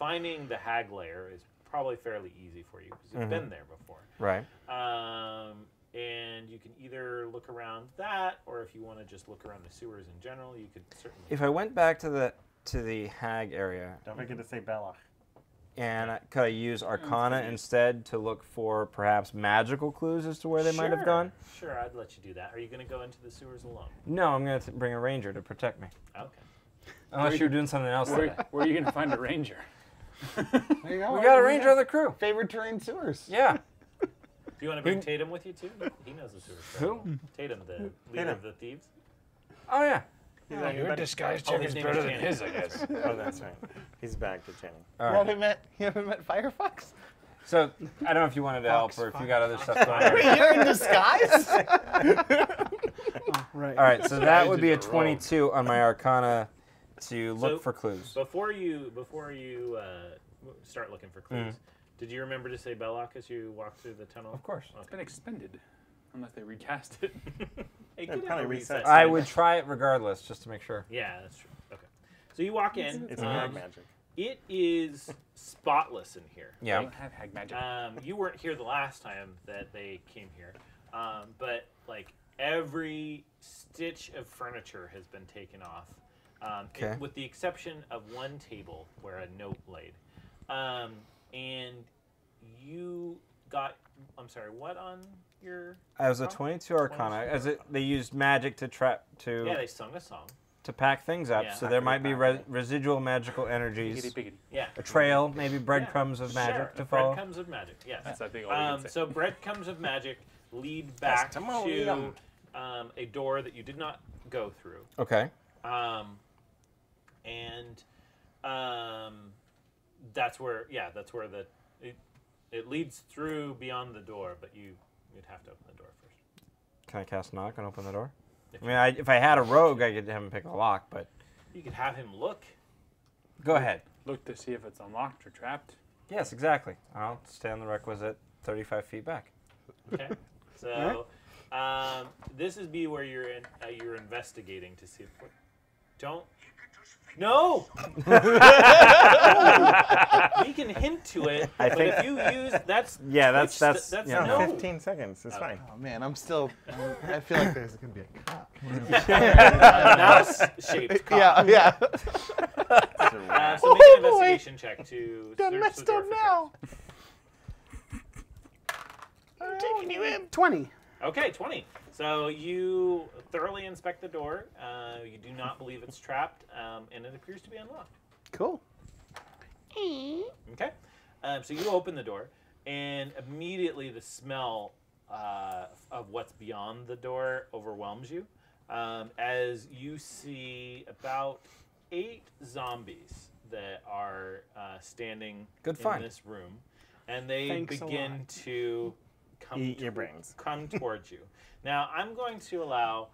finding the hag layer is probably fairly easy for you because you've Mhm. been there before. Right. Um, and you can either look around that, or if you want to just look around the sewers in general, you could certainly. If I went back to the to the hag area Don't forget to say Bella. and I, could I use Arcana instead to look for perhaps magical clues as to where they might have gone? Sure, I'd let you do that. Are you going to go into the sewers alone? No, I'm going to bring a ranger to protect me. Okay. Unless you're doing something else Where, today. where are you going to find a ranger? There you go. We got a ranger on the crew. Favorite terrain sewers. Yeah. Do you want to bring Tatum with you too? He knows the sewers. Who? well. Tatum, the leader Tatum. of the thieves. Oh yeah. He's anybody? disguise check is better than his, I guess. Oh, that's right. He's back to Channing. All You haven't met you haven't met Firefox? So I don't know if you wanted to help Fox, or if you got other stuff going on. You're in disguise. Oh, right. All right, so that would be a Guys is a rogue. 22 on my Arcana to look So- for clues. Before you before you uh, start looking for clues, Mm. did you remember to say Belloc as you walked through the tunnel? Of course. It's been expended, unless they recast it. It Yeah, could probably reset. reset I would try it regardless, just to make sure. Yeah, that's true. Okay. So you walk in. It's a um, magic. It is spotless in here. Yeah. I don't have hag magic. Um, you weren't here the last time that they came here, um, but like every stitch of furniture has been taken off, um, it- with the exception of one table where a note laid. Um, and you got, I'm sorry, what on your? I was a Oh, 22 Arcana. 22 As it, they used magic to trap to Yeah, they sung a song. to pack things up, Yeah. so there might be re- residual magical Biggity energies, biggity. Yeah. a trail, maybe breadcrumbs of magic Sure, to follow. Breadcrumbs of magic. Yes. That's I think all Um, so breadcrumbs of magic lead back to um, a door that you did not go through. Okay. Um, and um, that's where, yeah, that's where the it, it leads through beyond the door, but you you'd have to open the door first. Can I cast knock and open the door? If I mean, I, if I had a rogue, I could have him pick a lock, but You could have him look. go ahead. Look to see if it's unlocked or trapped. Yes, exactly. I'll stand the requisite 35 feet back. Okay. So um, this is be where you're in. Uh, you're investigating to see. If, don't. No. we can hint to it, I but think- if you use that's Yeah, that's- Twitch that's- st- that's yeah. no. 15 seconds. It's fine. Oh man, I'm still. I feel like there's gonna be a cop. A mouse-shaped cop. Yeah, yeah. It's Uh, rat. so make an Oh, boy. investigation check to Done search messed up now. I'm taking you in. 20. Okay, twenty. So you thoroughly inspect the door. Uh, you do not believe it's trapped, um, and it appears to be unlocked. Cool. Okay. Um, so you open the door, and immediately the smell uh, of what's beyond the door overwhelms you um, as you see about eight zombies that are uh, standing Good in find. this room, and they Thanks a begin lot. to come Eat your brains. come towards you. Now I'm going to allow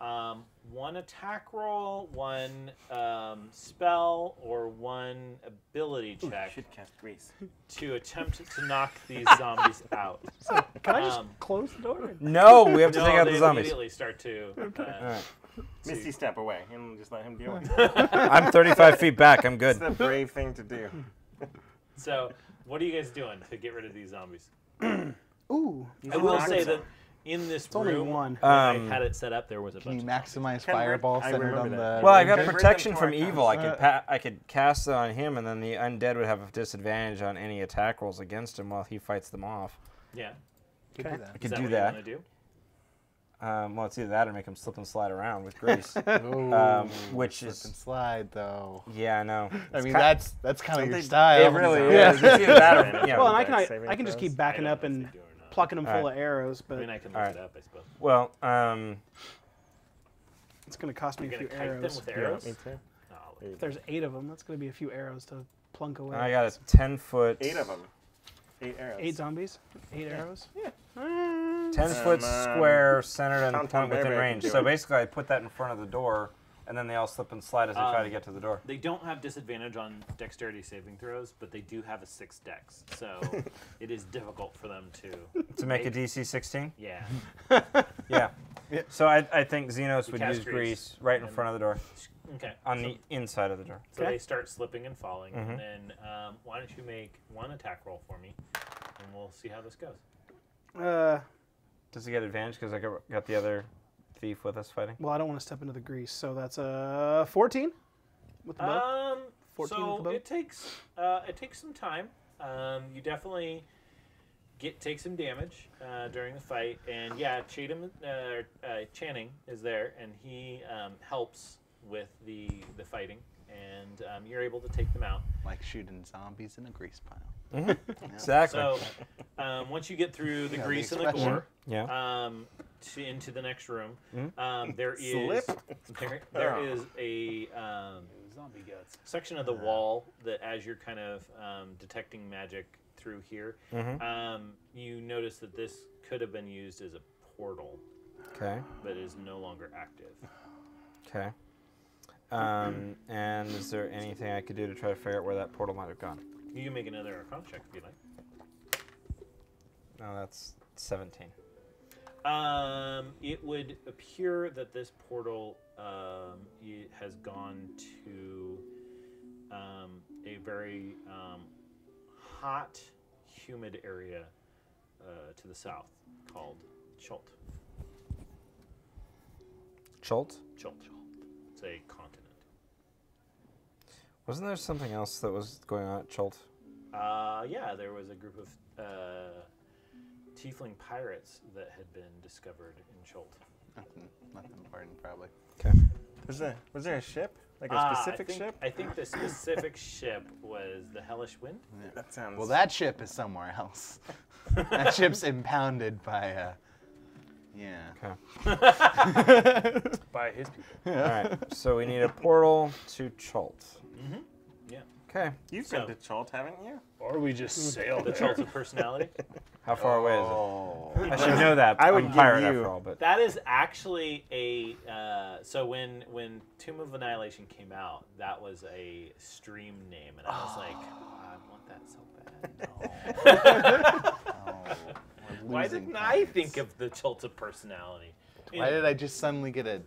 um, one attack roll, one um, spell, or one ability check Should cast grease. to attempt to knock these zombies out. So, Can I just Um, close the door? No, we have to no, take out they the zombies. immediately start to. Uh, All right. Misty step away and just let him deal with it. I'm 35 feet back. I'm good. It's good. the brave thing to do. So, what are you guys doing to get rid of these zombies? Ooh. I will say that in this It's only room, one. when Um, I had it set up, there was a Can you of maximize Can we- fireball I centered remember on that. the? Well, I Convert got them protection to from evil. I Uh, could pa- I could cast it on him, and then the undead would have a disadvantage on any attack rolls against him while he fights them off. Yeah, Could do I that. is could that do what that. Want to do? Um, well, it's either that or make him slip and slide around with grace. Ooh, Um, which slip is- and slide though. yeah, I know. I It's mean, ki- that's that's kind of your they- style. it really Yeah. is. It's either that or yeah. Well, and I Dex can, saving I can just throws? keep backing up don't know if and they do or not. plucking them full Alright. of arrows, but I but mean, I can look Alright. it up, I suppose. well, um, it's going to cost me a few gonna kite them arrows. with arrows. Me too. Oh, If there's eight of them, that's going to be a few arrows to plunk away. I got a 10 foot. Eight of them. Eight arrows. Eight zombies? Eight arrows? Yeah. Mm, 10 foot Um, um, square centered on the point within range. So it. basically, I put that in front of the door, and then they all slip and slide as they try Um, to get to the door. They don't have disadvantage on dexterity saving throws, but they do have a six dex, so it is difficult for them to. To make a DC 16? Yeah. Yeah. So I, I think Xenos would cast use grease, grease right in and- front of the door, Okay. on so, the inside of the door. so Okay. they start slipping and falling, and then um, why don't you make one attack roll for me, and we'll see how this goes. uh, Does he get advantage because I got, got the other thief with us fighting? well, I don't want to step into the grease, so that's a 14 with the bow. Um, 14 with so the bow? it takes uh, it takes some time. Um, you definitely get take some damage uh, during the fight, and yeah, Chatham, uh, uh, Channing is there, and he um, helps with the the fighting, and um, you're able to take them out. like shooting zombies in a grease pile. Exactly. So um, once you get through the Yeah, the grease and the expression. gore, yeah. To, into the next room. Mhm. Um, there is Slip? there, there Oh. a um, Zombie guts. section of the wall that, as you're kind of um, detecting magic through here, Mhm. um, you notice that this could have been used as a portal, Okay. but is no longer active. Okay. Um, and is there anything I could do to try to figure out where that portal might have gone? You can make another Arcana check if you like. No, that's 17. Um, it would appear that this portal um, has gone to um, a very um, hot, humid area uh, to the south called Chult. Chult? Chult. It's a continent. Wasn't there something else that was going on at Chult? Uh, yeah, there was a group of uh, tiefling pirates that had been discovered in Chult. Nothing, nothing important, probably. Okay. Was there was there a ship? Like a Ah, I specific think- ship? I think the specific ship was the Hellish Wind. That sounds. Well, that ship is somewhere else. that ship's impounded by, uh, yeah. Okay. By his people. All right. So we need a portal to Chult. Yeah. Okay. You've So- been to Chult, haven't you? Or we just sail The there. Chult of Personality. How far away is Oh. it? I should know that. I would I'm a give pirate you- after all, but That is actually a. Uh, so when when Tomb of Annihilation came out, that was a stream name, and I was like, "Oh, I want that so bad. Oh, Why didn't I think of the Chult of Personality? Why did I just suddenly get a, a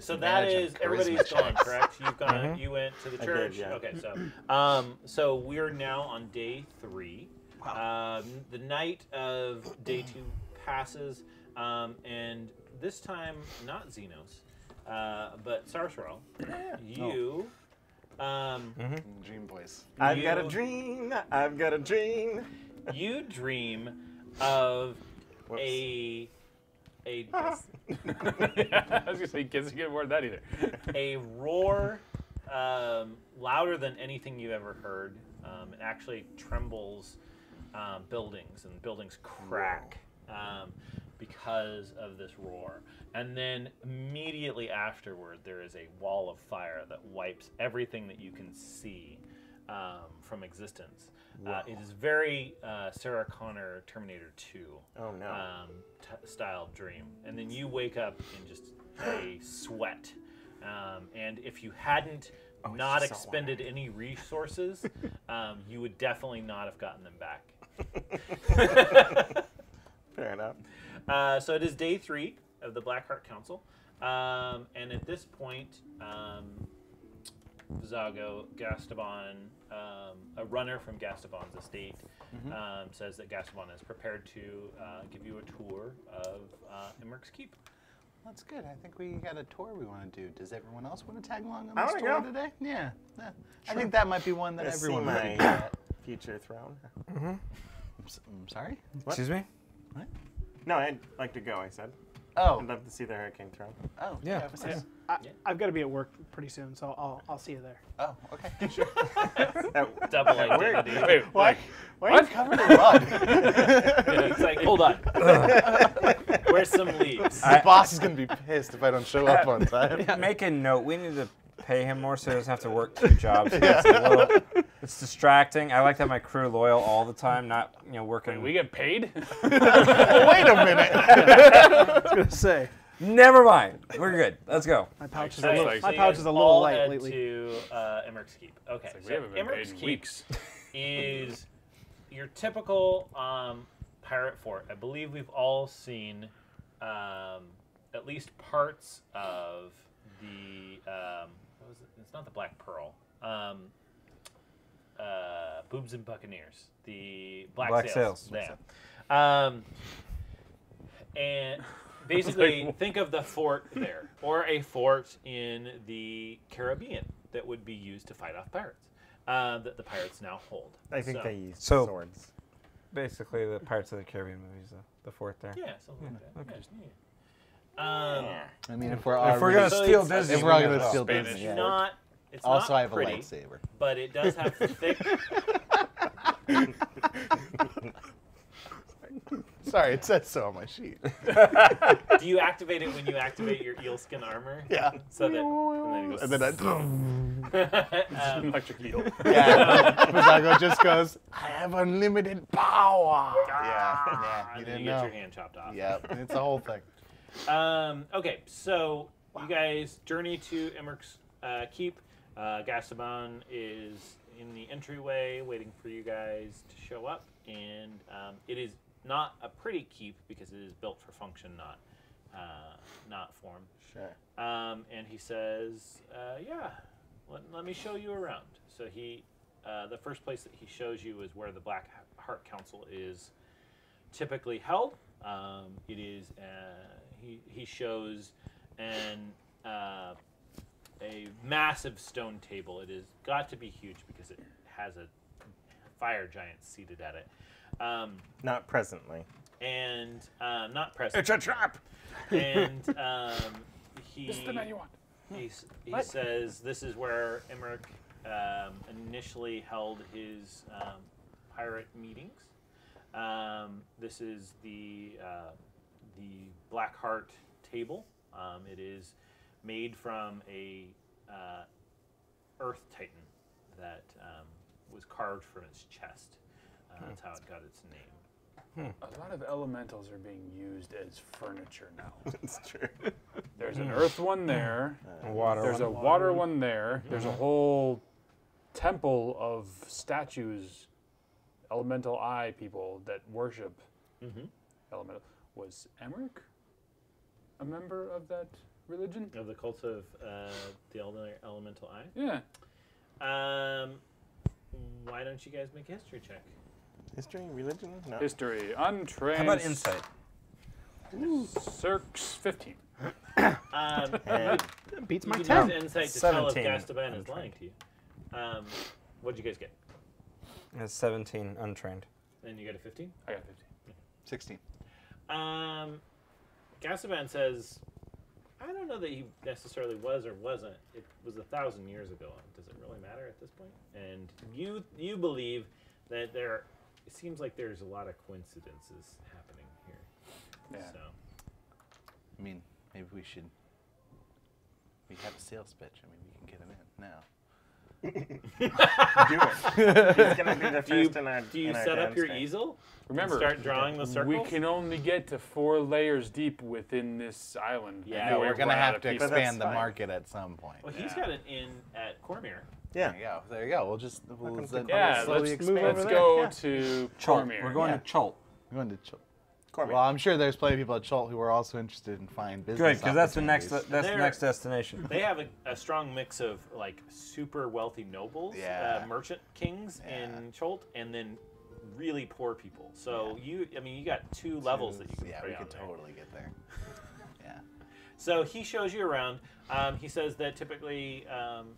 So that disadvantage on is everybody's charisma gone, correct? You've gone. Mhm. You went to the church. did, yeah. Okay, so um, so we're now on day three. Um, the night of day two passes, um, and this time not Xenos, uh, but Sarswell. You. Um, Dream voice. I've got a dream. I've got a dream. you dream of Whoops. a a I was gonna say kids get more than that either. a roar um, louder than anything you've ever heard. Um, it actually trembles um, buildings, and buildings crack um, because of this roar. And then immediately afterward, there is a wall of fire that wipes everything that you can see um, from existence. Uh, it is very uh, Sarah Connor Terminator 2 Oh no. um, t- style dream, and then you wake up in just a sweat. Um, and if you hadn't Oh, not expended any resources, um, you would definitely not have gotten them back. Fair enough. Uh, so it is day three of the Blackheart Council, um, and at this point, um, Zago Gastaban, um, a runner from Gastaban's estate, um, says that Gastaban is prepared to uh, give you a tour of uh, Emmerk's Keep. That's good. I think we got a tour we want to do. Does everyone else want to tag along on I this tour go. today? Yeah. yeah. I think that might be one that Gonna see everyone would my be at. future throne. I'm s- I'm sorry? excuse me. What? No, I'd like to go. I said. Oh. I'd love to see the hurricane throne. Oh. Yeah. of course. I, Yeah. I've got to be at work pretty soon, so I'll, I'll see you there. Oh, okay. Sure. That- Double that worked. identity. Wait, Why? Why are you covered in mud? It's like, hold on. Where's some leaves? the boss is going to be pissed if I don't show up on time. Make a note. We need to pay him more so he doesn't have to work two jobs. It's, a little, it's distracting. I like to have my crew loyal all the time, not you know working. we get paid? Wait a minute. I was gonna say Never mind. We're good. Let's go. my pouch is a little, like- my pouch is a little all light head lately. to uh, Emmerk's Keep. Okay, Like, so we haven't been paid Keep weeks. is your typical um, pirate fort. I believe we've all seen um, at least parts of the. Um, what was it? It's not the Black Pearl. Uh, Boobs and Buccaneers. The Black, Black Sails. Sails. Yeah. Um, and basically, think of the fort there, or a fort in the Caribbean that would be used to fight off pirates. Uh, that the pirates now hold. I think So- they use So- swords. Basically, the Pirates of the Caribbean movies, the, the fort there. Yeah, something like that. Yeah, yeah. Um, Yeah. I mean, if we're If we're gonna So steal it's- Disney, if we're all going gotta steal Spanish. Disney, yeah. not. It's also, not I have pretty, a lightsaber. but it does have thick. Sorry, it says so on my sheet. Do you activate it when you activate your eel skin armor? Yeah. So that and then it goes. And then I, um, Electric eel. yeah, Mazago just goes, I have unlimited power. Yeah, yeah, and you then didn't you get your hand chopped off. Yeah, it's a whole thing. Um, okay, so you guys journey to Emmerich uh, Keep. Uh, is in the entryway waiting for you guys to show up, and um, it is not a pretty keep because it is built for function, not uh, not form. Sure. Um, and he says, uh, "Yeah, let, let me show you around." So he, uh, the first place that he shows you is where the Black Heart Council is typically held. Um, it is uh, he he shows an uh, a massive stone table. It has got to be huge because it has a fire giant seated at it. Um, Not presently. and um, not present. It's a trap. And um, he This is the man you want. he, he What? says this is where Emmerich um, initially held his um, pirate meetings. Um, this is the uh, the Black Heart table. Um, it is made from a uh, Earth Titan that um, was carved from its chest. Uh, that's how it got its name. A lot of elementals are being used as furniture now. it's true. There's an earth one there. Water. There's a water one there. There's a whole temple of statues, elemental eye people that worship Mhm. elemental. Was Emmerich a member of that religion? Of the cult of uh, the ele- elemental eye. Yeah. Um, why don't you guys make a history check? History, religion? No. History, untrained. How about insight? Circs 15. Um, And Beats you my can ten. use insight to tell if 17 Gastaban is lying untrained. to you. Um, what'd you guys get? It's 17 untrained. And you got a 15? I got 15. 16. Um, Gastaban says, I don't know that he necessarily was or wasn't. It was a thousand years ago. Does it really matter at this point? And you you believe that there, it seems like there's a lot of coincidences happening here. Yeah. So. I mean, maybe we should. We have a sales pitch. I mean, we can get him in now. Do it. He's gonna be the Do you, first in our. do you in our set up your tank. easel? Remember, start drawing the circles. we can only get to four layers deep within this island. Yeah, No, we're gonna have to people. But that's expand the fine. market at some point. Well, he's Yeah. got an inn at Cormyr. Yeah. There you go. There you go. We'll just we'll, Welcome to then Yeah, slowly let's expand. Let's over go. Yeah. to Chult. Cormyr. We're going Yeah. to Chult. We're going to Chult. Cormyr. Well, I'm sure there's plenty of people at Chult who are also interested in fine business. Good, because that's the next that's the next destination. They have a, a strong mix of like super wealthy nobles, Yeah. uh, merchant kings Yeah. in Chult, and then really poor people. So you, I mean, you got two levels that you can Yeah, play we on could there. totally get there. Yeah. So he shows you around. Um, he says that typically um,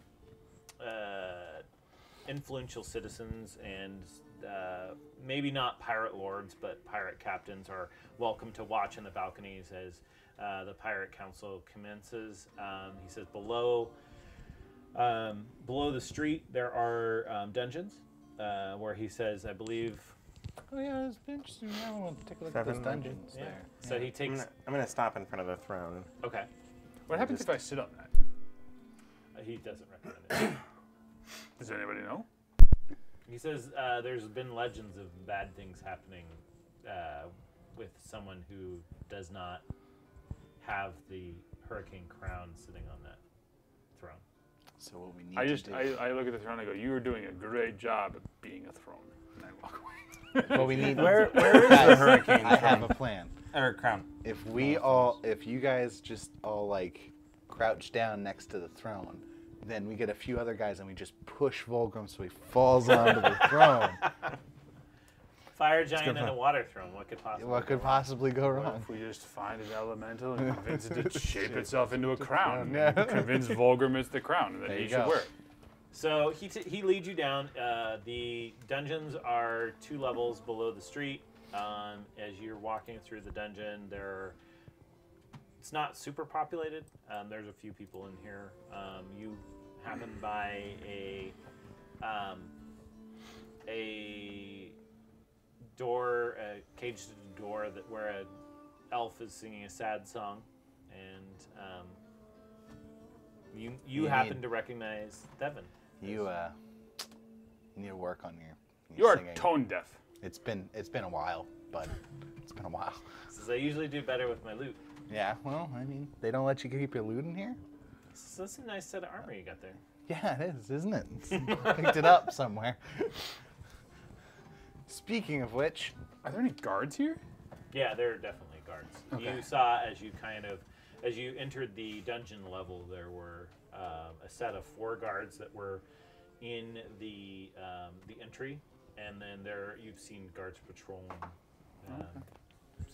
uh, influential citizens and uh, maybe not pirate lords, but pirate captains are welcome to watch in the balconies as uh, the pirate council commences. Um, he says below um, below the street there are um, dungeons uh, where he says, I believe. Oh yeah, it's interesting. I want to take a look Seven at those dungeons Yeah. there. So he I'm takes. gonna, I'm gonna stop in front of the throne. Okay. What happens Just- if I sit on that? Uh, he doesn't recommend it. Does anybody know? He says uh, there's been legends of bad things happening uh, with someone who does not have the hurricane crown sitting on that throne. So what we need I to just do. I, I look at the throne and I go, "You are doing a great job at being a throne," and I walk away. what we need. Where where is the Guys, hurricane I have a plan. Or crown. If we all, if you guys just all like crouch down next to the throne, then we get a few other guys and we just push Volgrim so he falls onto the throne. Fire giant and a water throne. What could possibly? What could possibly go What wrong? if we just find an elemental and convince it to shape itself into a crown? Yeah. and Convince Volgrim it's the crown and that There he should go. wear it. So he, t- he leads you down. Uh, the dungeons are two levels below the street. Um, as you're walking through the dungeon, there it's not super populated. Um, there's a few people in here. Um, you happen by a um, a door, a caged door that where a elf is singing a sad song, and um, you you You happen need- to recognize Devin. You uh, need to work on your. your You are singing. tone deaf. It's been it's been a while, but it's been a while. Says I usually do better with my loot. Yeah, well, I mean, they don't let you keep your loot in here. So that's a nice set of armor you got there. Yeah, it is, isn't it? Picked it up somewhere. Speaking of which, Are there any guards here? Yeah, there are definitely guards. Okay. You saw as you kind of as you entered the dungeon level, there were um, a set of four guards that were in the um, the entry, and then there you've seen guards patrolling. Um,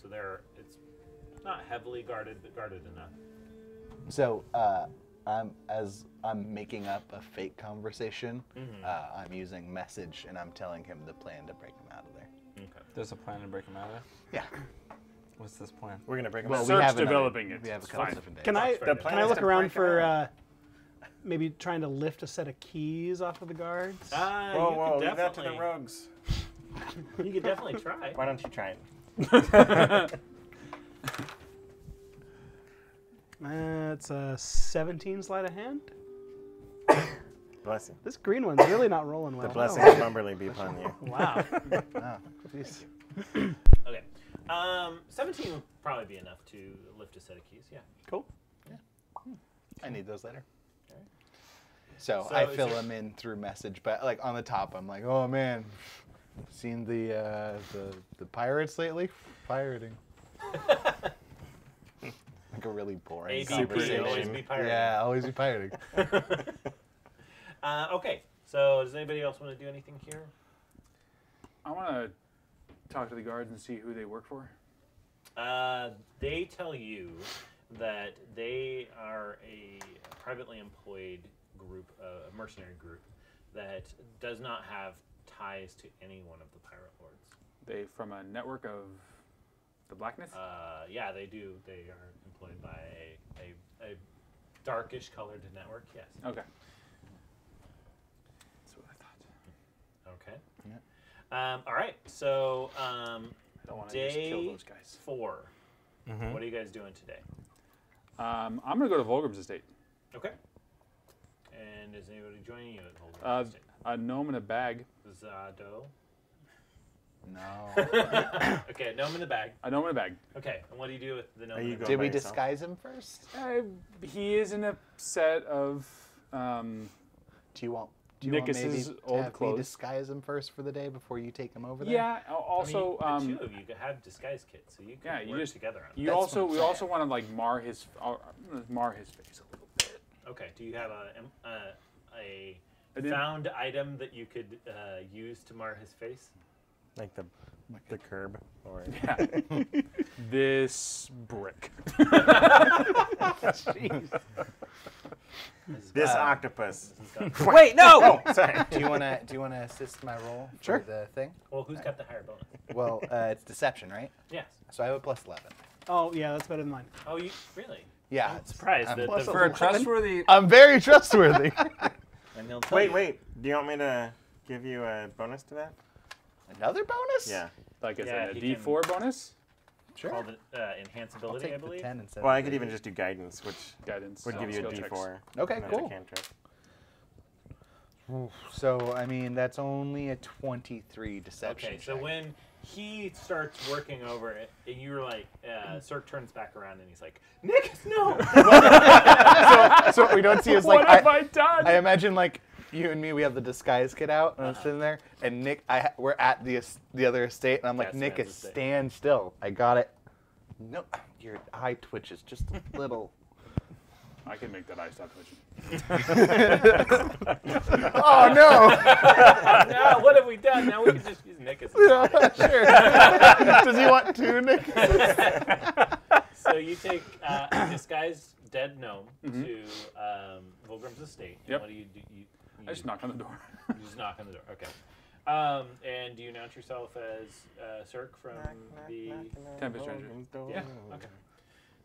So there, it's not heavily guarded, but guarded enough. so uh, I'm as I'm making up a fake conversation. Uh, I'm using message, and I'm telling him the plan to break him out of there. Okay. There's a plan to break him out of there. Yeah. What's this plan? We're gonna break them Well, out. we Search have another- developing it. We have a It's couple fine. different days. Can I The can I look around for uh, maybe trying to lift a set of keys off of the guards? Uh, Whoa, you whoa, leave that to the definitely- rogues. You could definitely try. Why don't you try it? That's a 17 sleight of hand. blessing. This green one's really not rolling well. The blessing of Bumberly be upon you. Wow. Jeez. Okay. Um, 17 would probably be enough to lift a set of keys. Yeah. cool. Yeah. I need those later. So, So I fill there- them in through message, but like on the top, I'm like, oh man, seen the uh, the the pirates lately? Pirating. Like a really boring ABP, conversation. always be pirating. Yeah, always be pirating. Uh, okay. So does anybody else want to do anything here? I want to talk to the guards and see who they work for. Uh, they tell you that they are a privately employed group, uh, a mercenary group, that does not have ties to any one of the pirate lords. They from a network of the Blackness. Uh, yeah, they do. They are employed by a, a, a darkish colored network, yes. okay. That's what I thought. Okay. Um, all right. So um, I don't want to just kill day those guys. four. What are you guys doing today? Um, I'm gonna go to Volgrim's estate. Okay. And is anybody joining you at Holden Uh, Estate? a gnome in a bag. Zado. No. Okay, gnome in the bag. A gnome in a bag. Okay, and what do you do with the gnome? Are in you the going Did we yourself? disguise him first? Uh, he is in a set of. Um, Do you want? Do you want maybe to old have clothes. me disguise him first for the day before you take him over there? yeah. al- I mean, Also, the um, two of you have disguise kits, so you could yeah, you just- together on you That's also we also want to like mar his uh, mar his face a little bit. Okay, do you have a uh, a I did- found item that you could uh, use to mar his face? Like the the curb or Yeah. this brick. this Uh, octopus. Wait, no! oh, Sorry. Do you wanna do you wanna assist my roll Sure. for the thing? Well, who's got the higher bonus? Well, uh, it's deception, right? Yes. So I have a plus eleven. Oh yeah, that's better than mine. Oh, you really? Yeah. I'm it's- surprised I'm that the For a 11. trustworthy. I'm very trustworthy. and they'll Wait, you. wait. Do you want me to give you a bonus to that? Another bonus? Yeah. Like is Yeah, it a he D4 bonus? Sure. Called it uh, I'll take I the believe. ten instead. Well, of I could the even just do guidance, which Guidance. would uh, give you a skill checks. D4. Okay, and cool. cantrip. So I mean, that's only a twenty-three deception. Okay, so when he starts working over it, and you're like, uh, Cirque turns back around and he's like, Nick, no! so, so what we don't see is like What have I, I done? I imagine like you and me, we have the disguise kit out, and I'm sitting there, and Nick, I we're at the the other estate, and I'm like, That's Nick, is estate. stand still. I got it. No, your eye twitches just a little. I can make that eye stop twitching. oh no! now, what have we done? Now we can just use Nick as a sure. Does he want two, Nick? So you take uh, a disguised dead gnome to um, Volgrim's estate. and Yep. What do you do? You, you, I just knock on the door. you just knock on the door. Okay. Um, and do you announce yourself as uh, Cirque from the? Tempest Ranger. Yeah. Okay.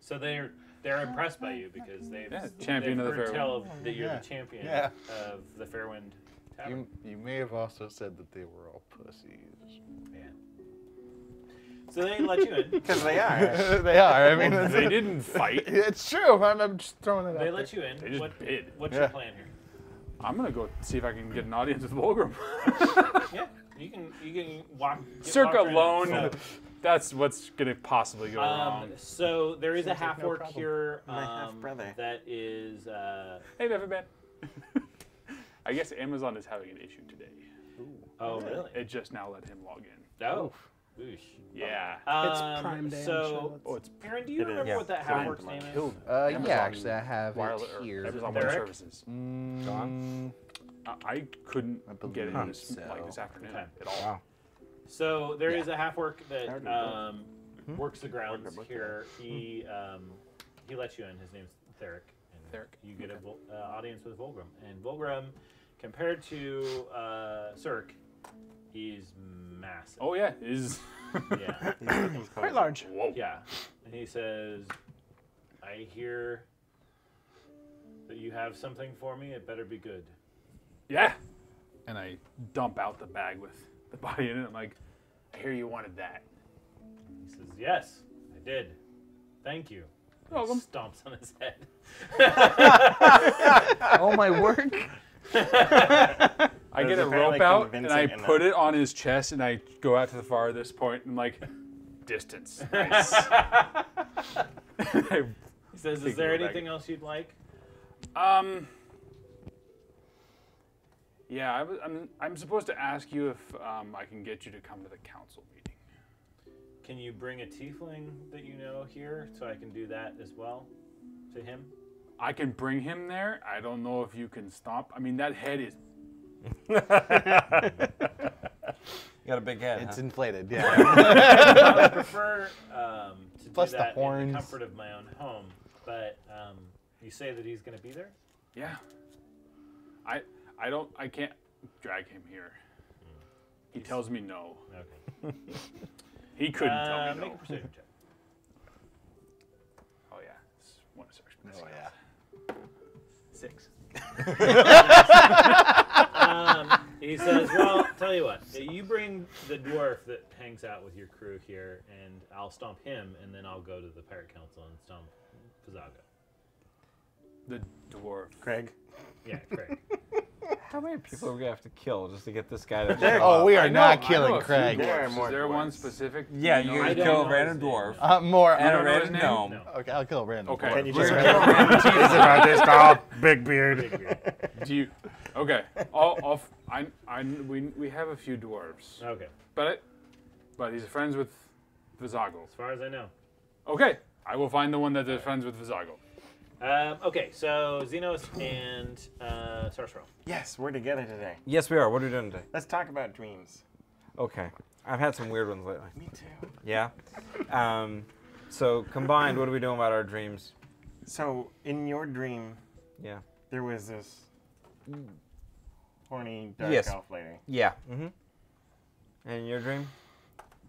So they're they're impressed by you because they've Yeah, champion they've of the Fairwind. tell of that you're Yeah. the champion Yeah. of the Fairwind Tavern. You, you may have also said that they were all pussies. Yeah. So they let you in. Because they are. they are. I mean, They didn't fight. it's true. I'm, I'm just throwing it They out let there. you in. They just what, bid. What's Yeah. your plan here? I'm gonna go see if I can get an audience with Volgrim. Yeah, you can you can walk. Circa walked alone. So, That's what's gonna possibly go Um, wrong. so there is a Sounds like half no orc problem. here My um, half-brother. that is. Uh, Hey, Bevan. I guess Amazon is having an issue today. oh really? It just now let him log in. Oh. Oosh. Yeah. It's Um, Prime Day on So, Oh, it's Aaron, do you It is. remember Yeah. what that Prime half orc's name Month. is? Uh, Amazon yeah, actually, I have wireless it or here. Amazon Derek? Web Services. Mm, on? I, I couldn't I believe get in this, so. like this afternoon Okay. at all. Wow. So there is a half orc that um, Hmm? works the grounds Work, work, here. He um, he lets you in. His name's Theric. And Theric, You get a vol- uh, audience with Volgrim, and Volgrim, compared to uh, Cirque, he's massive. Oh yeah, is Yeah. He's Quite large. whoa. Yeah. And he says, I hear that you have something for me. It better be good. Yeah. And I dump out the bag with the body in it. I'm like, I hear you wanted that. He says, Yes, I did. Thank you. You're welcome. Stomps on his head. oh my work. I get a rope out and I convincing put it on his chest and I go out to the farthest point and I'm like, distance. Nice. I- He says, Is there it back. anything else you'd like? um. Yeah, I was, I'm, I'm supposed to ask you if um, I can get you to come to the council meeting. Can you bring a tiefling that you know here so I can do that as well to him? I can bring him there. I don't know if you can stop. I mean, that head is. You got a big head. It's huh? inflated. Yeah. I would prefer um, to Plus do the that in horns. the comfort of my own home, but um, you say that he's going to be there? Yeah. I I don't I can't drag him here. He tells me no. Okay. He couldn't Uh, tell me make no. a perception check. Oh yeah. It's one of Sark's oh yeah. Six. Um, he says, "Well, tell you what. You bring the dwarf that hangs out with your crew here, and I'll stomp him, and then I'll go to the pirate council and stomp Vizago. The dwarf. Craig. Yeah, Craig. How many people are we gonna have to kill just to get this guy to There- show Oh, we are I know- not know killing a few Craig. There are more Is there one specific? Yeah, you I his don't kill a random dwarf. Uh, more. and a don't know random gnome. No. Okay, I'll kill a random. Okay. Can you just gonna- He's about this tall, big beard. Do you? Okay. I'll, I'll, f- I, I, we, we have a few dwarves, Okay, but it, but he's friends with Vizago. as far as I know. Okay. I will find the one that is friends with Vizago. Um, okay, so Xenos and uh, Sarswell. Yes, we're together today. Yes, we are. What are we doing today? Let's talk about dreams. Okay. I've had some weird ones lately. Me too. Yeah. Um, so combined, what are we doing about our dreams? So, in your dream, Yeah. there was this horny dark Yes. elf lady. Yeah. Mm-hmm. And in your dream?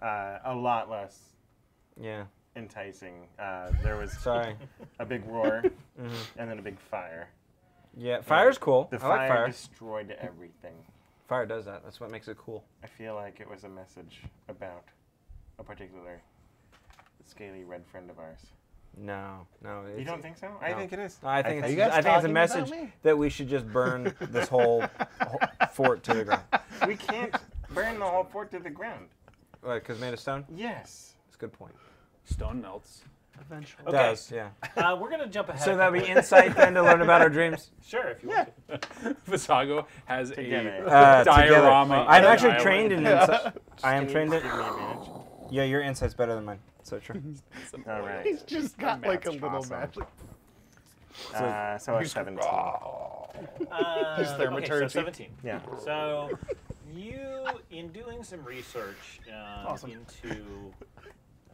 Uh, a lot less Yeah. Enticing. Uh, there was Sorry. a big roar hmm and then a big fire. Yeah. Fire's cool. The I like fire, fire. destroyed everything. Fire does that. That's what makes it cool. I feel like it was a message about a particular scaly red friend of ours. No, no. You don't think so? I think it is. I think Are it's, I think it's a message that we should just burn this whole, whole fort to the ground. we can't burn the whole fort to the ground. Because made of stone? Yes. That's a good point. Stone melts. Eventually. Okay. Does, yeah. Uh, we're gonna jump ahead. So that'll be insight then to learn about our dreams? Sure, if you want to. Vizago has Together. a Uh, together. diorama. I'm actually an trained in insight. I am trained in. Give. Yeah, your insight's better than mine. So true. All right. He's just got like a little awesome. magic. Uh, so a 17. Uh, His okay, so 17. Yeah. So, you, in doing some research um, Awesome. into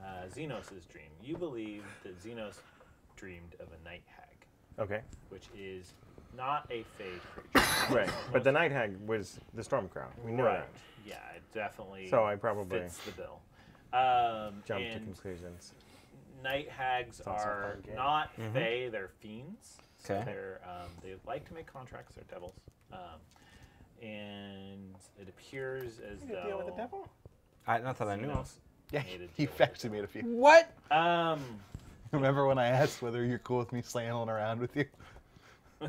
uh, Xenos' dream, you believe that Xenos dreamed of a night hag, Okay. which is not a fey creature. Right. But the night hag was the Stormcrow. We know right. that. Yeah, it definitely So I probably fits the bill. Um, jumped to conclusions. night hags are hard game. not Mhm. fey; they're fiends. So Okay. they're um, they like to make contracts. They're devils, um, and it appears as You though deal with the devil? I, not that I knew of. Xenos Yeah, made he deal with actually made a few. What? Um, Remember when I asked whether you're cool with me flailing around with you?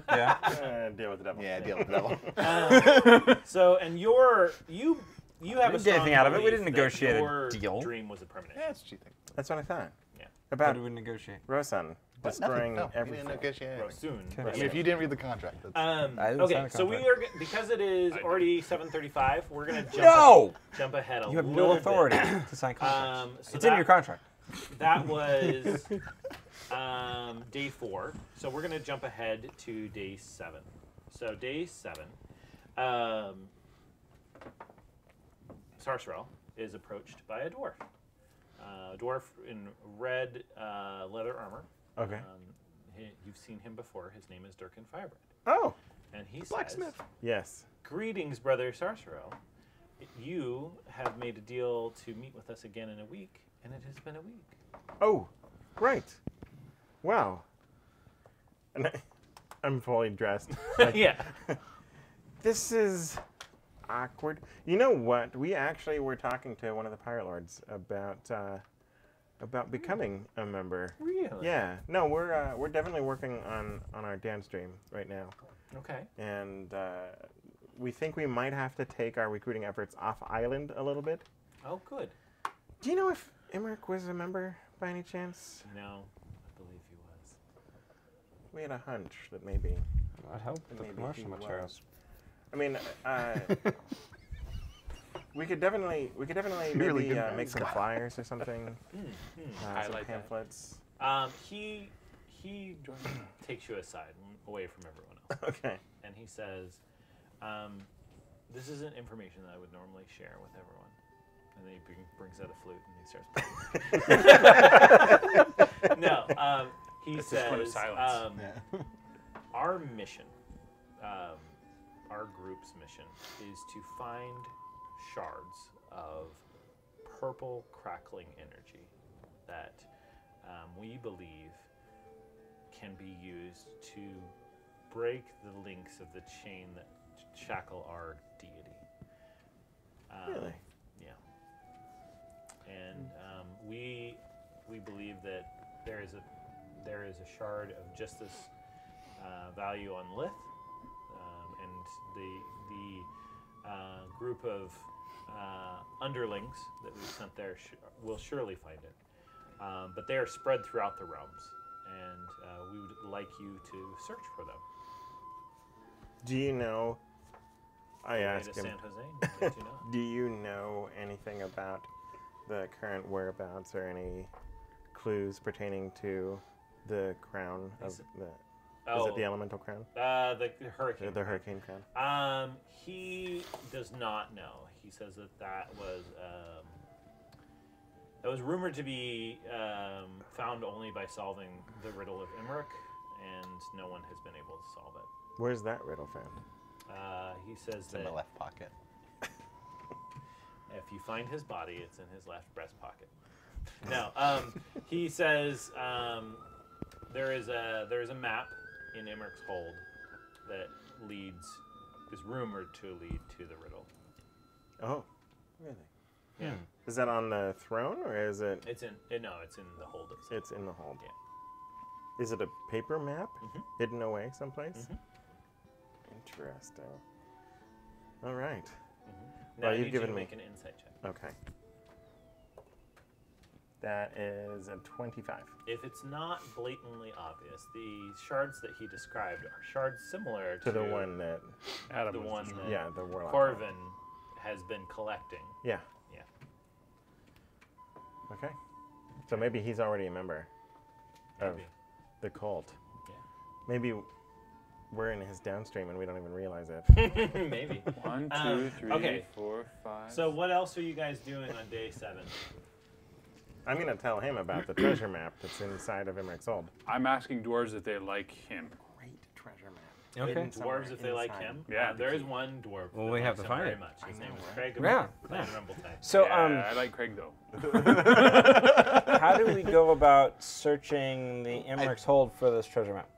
Yeah. Uh, deal with the devil. Yeah, deal with the devil. um, so, and your you you have We a didn't get strong anything out of it. We didn't negotiate a your deal. Dream was a permanent. yeah, that's what you think. That's what I thought. Yeah. How About did we negotiate? Rosan What? destroying Nothing. No, you everything. didn't negotiate anything. Soon. Okay. I mean, if you didn't read the contract, that's, Um, I didn't okay, sign a so we contract. are g- because it is already 7:35. We're gonna jump No! jump ahead a You have little no bit. authority to sign contracts. Um, so it's in that- your contract. That was um, day four. So we're gonna jump ahead to day seven. So day seven, um, Sarsarel is approached by a dwarf. Uh, a dwarf in red uh, leather armor. Okay. Um, he, you've seen him before. His name is Durkin Firebrand, Oh, and he blacksmith. yes. "Greetings, brother Sarsarel. You have made a deal to meet with us again in a week, and it has been a week." Oh, great. Wow. And I, I'm fully dressed. Like, yeah. This is awkward. You know what? We actually were talking to one of the pirate lords about uh, about becoming a member. Really? Yeah. No, we're uh, we're definitely working on on our downstream right now, Okay. and uh, we think we might have to take our recruiting efforts off island a little bit. Oh, good. Do you know if Emmerich was a member by any chance? No, I believe he was. We had a hunch that maybe. I'd help that the maybe he materials. was. I mean, uh, we could definitely we could definitely You're maybe really uh, make some flyers or something. Hmm, Uh, some Highlight that. pamphlets. Um, he he takes you aside, away from everyone else, Okay. and he says, um, "This isn't information that I would normally share with everyone." And then he bring, brings out a flute and he starts playing. no, um, he It's his point says, silence. um, Yeah. our mission, um, our group's mission, is to find shards of purple crackling energy that um, we believe can be used to break the links of the chain that shackle our deity. Um, Really? Yeah. And um, we we believe that there is a there is a shard of just this uh, value on Lith, um, and the the uh, group of uh, underlings that we've sent there sh- will surely find it. Um, but they are spread throughout the realms, and uh, we would like you to search for them. Do you know? I Way asked him. San Jose. let you know. Do you know anything about the current whereabouts or any clues pertaining to the crown of Is it- the? Oh, Is it the elemental crown? uh, the The, hurricane. the hurricane crown. Um, he does not know. He says that that was um, that was rumored to be um, found only by solving the riddle of Emmerich, and no one has been able to solve it. Where's that riddle found? Uh, he says It's in my left pocket. if you find his body, it's in his left breast pocket. No, um, he says um, there is a there is a map in Emmerich's hold that leads is rumored to lead to the riddle. Oh, really? Yeah. Is that on the throne or is it? It's in no, it's in the hold itself. It's in the hold. Yeah. Is it a paper map Mhm. hidden away someplace? Mhm. Interesting. All right. Now Well, you've given you to me- make an insight check. Okay. That is a 25. If it's not blatantly obvious, the shards that he described are shards similar to, To the one that, Adam the was one that yeah, the warlock. Corvin has been collecting. Yeah. Yeah. Okay. So maybe he's already a member of the cult. Yeah. Maybe we're in his downstream and we don't even realize it. Maybe. One, two, Um, three, okay. four, five. So what else are you guys doing on day seven? I'm going to tell him about the treasure map that's inside of Emmerich's Old. I'm asking dwarves if they like him. Great. Okay. Hidden Dwarves, if they like inside. him. Yeah, Uh, there is one dwarf. Well, we have likes to him find very much. His name is? Craig. Yeah, Clan yeah. Rumbletight. So, yeah, um, I like Craig though. how do we go about searching the Emmerich's hold for this treasure map?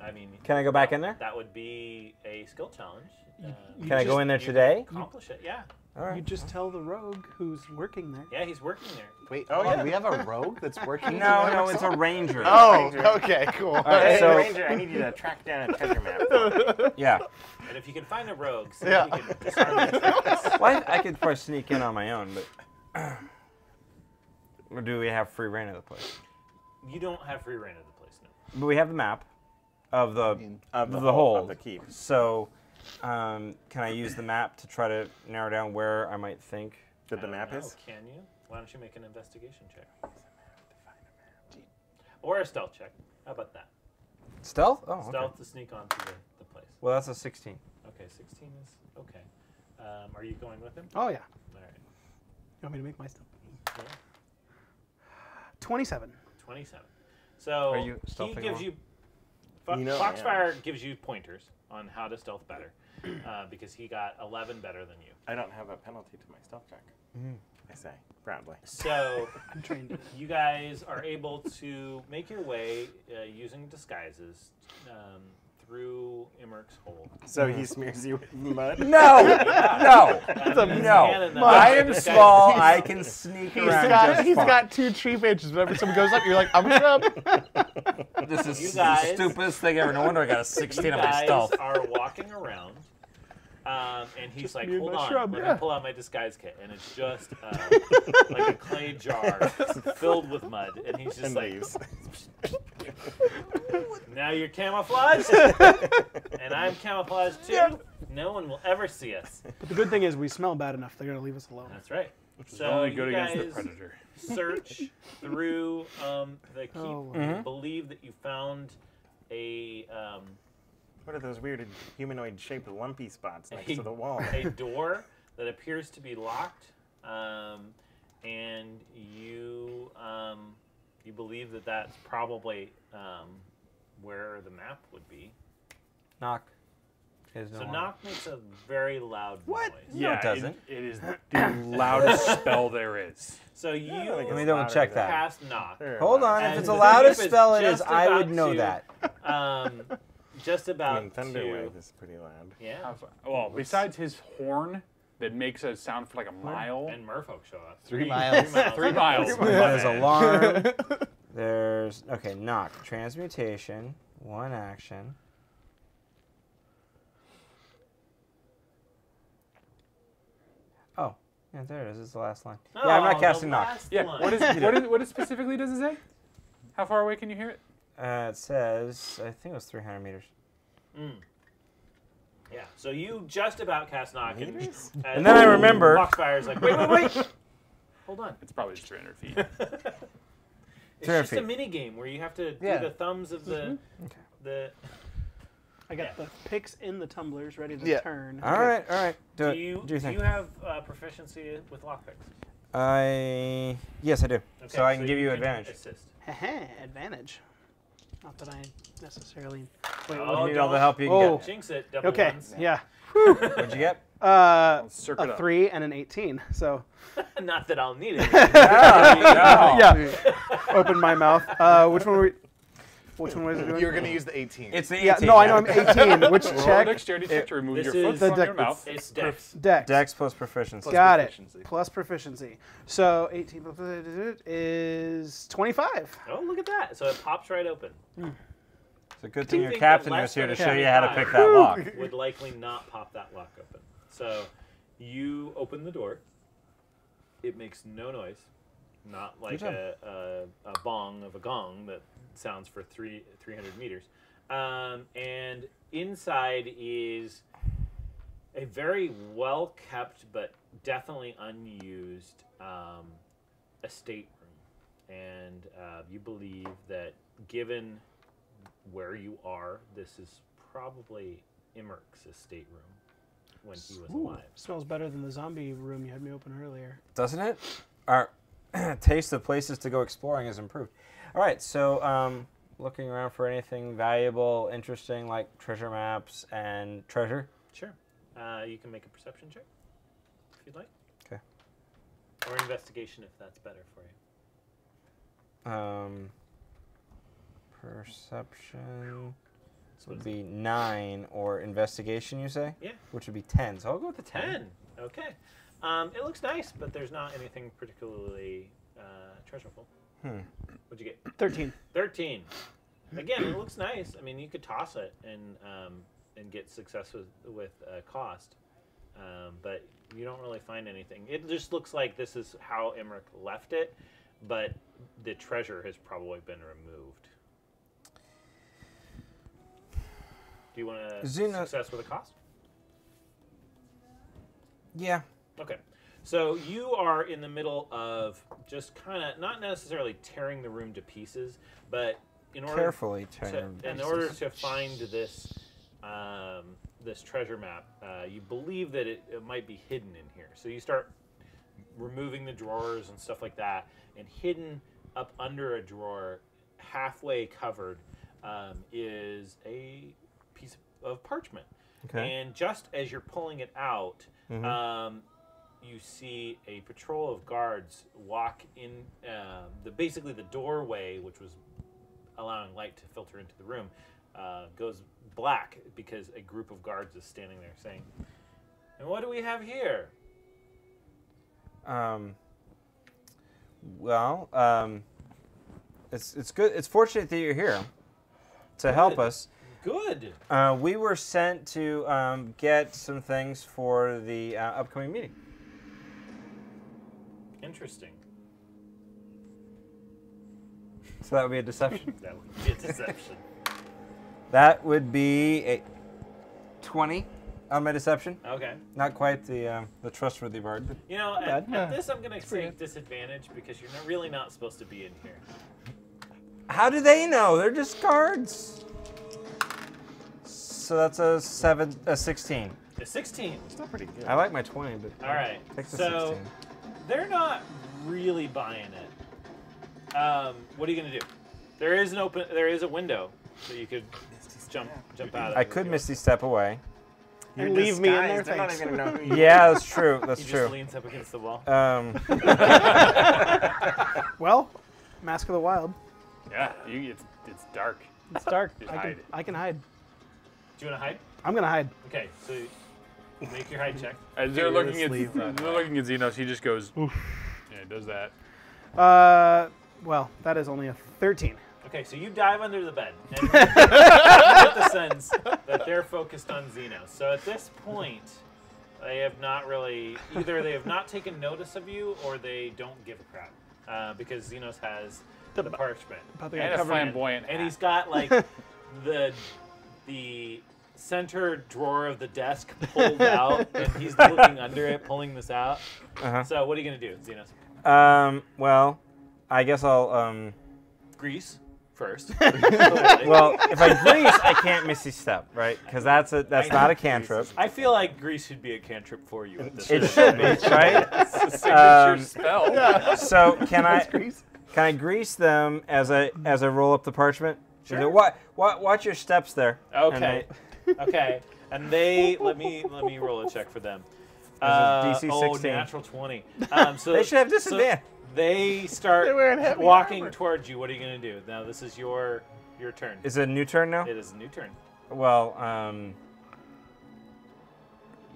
I mean, Can I go back in there? that would be a skill challenge. Uh, Can I go in there you today? Accomplish it, yeah. All right. You just tell the rogue who's working there. Yeah, he's working there. Wait, Oh, oh, yeah. do we have a rogue that's working? No, no, it's a ranger. Oh, okay, cool. right, Hey, so- Ranger, I need you to track down a treasure map. Yeah. And if you can find a rogue, see Yeah. you can disarm the Well, I, I could probably sneak in on my own, but. or do we have free reign of the place? You don't have free reign of the place no. But we have the map of the Of the, The whole whole. of the keep. So, um, can I use the map to try to narrow down where I might think? That the map don't know, is. Can you? Why don't you make an investigation check? Or a stealth check. How about that? Stealth? Oh, okay. Stealth to sneak onto the, the place. Well, that's a 16. Okay, 16 is okay. Um, are you going with him? Oh yeah. All right. You want me to make my stuff? Yeah. Twenty-seven. 27. So Are you he stealthing gives along? you. Fo- You know I am. Foxfire gives you pointers on how to stealth better uh, because he got 11 better than you. I don't have a penalty to my stealth check. Mm-hmm. I say proudly. So I'm trained. in you guys are able to make your way uh, using disguises um, through Emmerich's hole. So he smears you with mud. No! no! No! Canon, I am disguises- small. I can sneak He's around got just he's fine. got two tree pages. Whenever someone goes up, you're like, I'm up. This is You the stupidest thing ever. No wonder I got a 16 you on my guys stealth. are walking around, um, and he's like, "Hold on, shrub, let yeah." me pull out my disguise kit," and it's just uh, like a clay jar filled with mud, and he's just and like, leaves. "Now you're camouflaged, and I'm camouflaged too. No one will ever see us." But the good thing is we smell bad enough. They're gonna leave us alone. That's right. It's So only you good against the guys predator. search through um, the keep. Oh, You Mhm. believe that you found a um, What are those weird humanoid-shaped lumpy spots next Hey. to the wall? a door that appears to be locked, um, and you um, you believe that that's probably um, where the map would be. Knock. Is no So longer- knock makes a very loud What? noise. No, it it- doesn't. it is the loudest spell there is. So you like Let me double louder check that. cast knock. Hold on. And If it's the the loudest keep spell it is, just I about would know to- that. Um, just about I mean, to, Thunderwave is pretty loud. yeah. Well, besides his horn that makes a sound for like a mile. And Merfolk show up. Three miles. Three miles. Three miles. There's man. alarm. There's okay. Knock. Transmutation. One action. Oh, yeah, there it is. It's the last line. yeah, I'm Oh, not casting knock. last Yeah. one. What is what is what is specifically does it say? How far away can you hear it? Uh, it says I think it was 300 meters. Mm. Yeah. So you just about cast knock, and, Meters? And then I remember- Foxfire's like, wait, wait, wait. Hold on. It's probably just 300 feet. It's 300 just a mini game where you have to Yeah. do the thumbs of the the. I got the picks in the tumblers ready to Yeah. turn. All right, all right. Do, Do it. you do you do think? you have uh, proficiency with lockpicks? I yes, I do. Okay, so I can give you can advantage. Assist. Heh, advantage. Not that I necessarily. Wait, Oh, what- need all the help you can Oh. get. Jinx it. Double okay, ones. yeah. What'd you get? Uh, a up. three and an 18. So Not that I'll need it. no. yeah, open my mouth. Uh, which one were we? Which one was it? doing? You're gonna use the 18. It's the 18. yeah, no, I know I'm 18. Which Roll check? dexterity check to remove This your foot is- The from dex- your mouth. It's Dex. Dex. Dex plus proficiency. Plus Got proficiency. it. Plus proficiency. So 18 plus is 25. Oh, look at that. So it pops right open. It's a good thing your captain that was here to show you how to pick that lock. Would likely not pop that lock open. So you open the door. It makes no noise. Not like a, a, a bong of a gong that sounds for three 300 meters. Um, and inside is a very well kept but definitely unused um, estate room. And uh, you believe that given where you are, this is probably Emmerich's estate room when he was Ooh, alive. smells better than the zombie room you had me open earlier. Doesn't it? Our taste of places to go exploring has improved. All right, so um, looking around for anything valuable, interesting, like treasure maps and treasure. Sure. Uh, you can make a perception check if you'd like. 'Kay. Or investigation if that's better for you. Um, perception So would be nine, or investigation, you say? Yeah. Which would be ten. So I'll go with the ten. 10. Okay. Um, it looks nice, but there's not anything particularly uh, treasureful. Hmm. What'd you get? 13. 13. Again, it looks nice. I mean, you could toss it and um, and get success with with uh, cost, um, but you don't really find anything. It just looks like this is how Emmerich left it, but the treasure has probably been removed. Do you want to Xeno- success with a cost? Yeah. Okay. So you are in the middle of just kind of not necessarily tearing the room to pieces, but in order Carefully to, in order to find this um, this treasure map, uh, you believe that it, it might be hidden in here. So you start removing the drawers and stuff like that, and hidden up under a drawer, halfway covered, um, is a piece of parchment. Okay. And just as you're pulling it out, Mhm. um, you see a patrol of guards walk in uh, the basically the doorway, which was allowing light to filter into the room, uh, goes black because a group of guards is standing there saying, "And what do we have here?" Um, well, um, it's it's good. It's fortunate that you're here to help us. Good. Uh, we were sent to um, get some things for the uh, upcoming meeting. Interesting. So that would be a deception. That would be a deception. that would be a twenty on my deception. okay. Not quite the uh, the trustworthy bard. but- You know, at, at this, I'm going to pretty say disadvantage because you're not, really not supposed to be in here. How do they know? They're just guards. So that's a seven, a sixteen. A 16. Still pretty good. I like my twenty, but All right. take the so sixteen. They're not really buying it. Um, what are you gonna do? There is an open. There is a window that you could jump jump out of. I could you misty step away. You're leave me in there, They're not even gonna know who you Yeah, that's true. That's He true. just leans up against the wall. Um, Well, Mask of the Wild. Yeah, you, it's it's dark. It's dark. Just I can, hide. I can hide. Do you want to hide? I'm going to hide. Okay, so make your hide check. As they're looking at Fearlessly they're looking at Xenos, he just goes. Yeah, it does that. Uh, well, that is only a 13. Okay, so you dive under the bed, and you get the sense that they're focused on Xenos. So at this point, they have not really either they have not taken notice of you, or they don't give a crap uh, because Xenos has the parchment. About And a covered in- flamboyant and hat. he's got like the the center drawer of the desk pulled out, and he's looking under it, pulling this out. uh-huh. So what are you gonna do, Xenos? um, well, I guess I'll. Um, Grease first. well, if I grease, I can't misty step, right? Because that's a that's I not a cantrip. I feel like grease should be a cantrip for you. At this It point. should be, right? It's a signature Um, Spell. So can I grease. can I grease them as I as I roll up the parchment? Sure. Is it- What, what, watch your steps there. And Okay. Okay. And they let me let me roll a check for them. Uh, DC oh, 16. natural twenty. Um, so They should have so disadvantage. they start They're wearing heavy walking armor. towards you. What are you gonna do? Now this is your your turn. Is it a new turn now? It is a new turn. Well, um,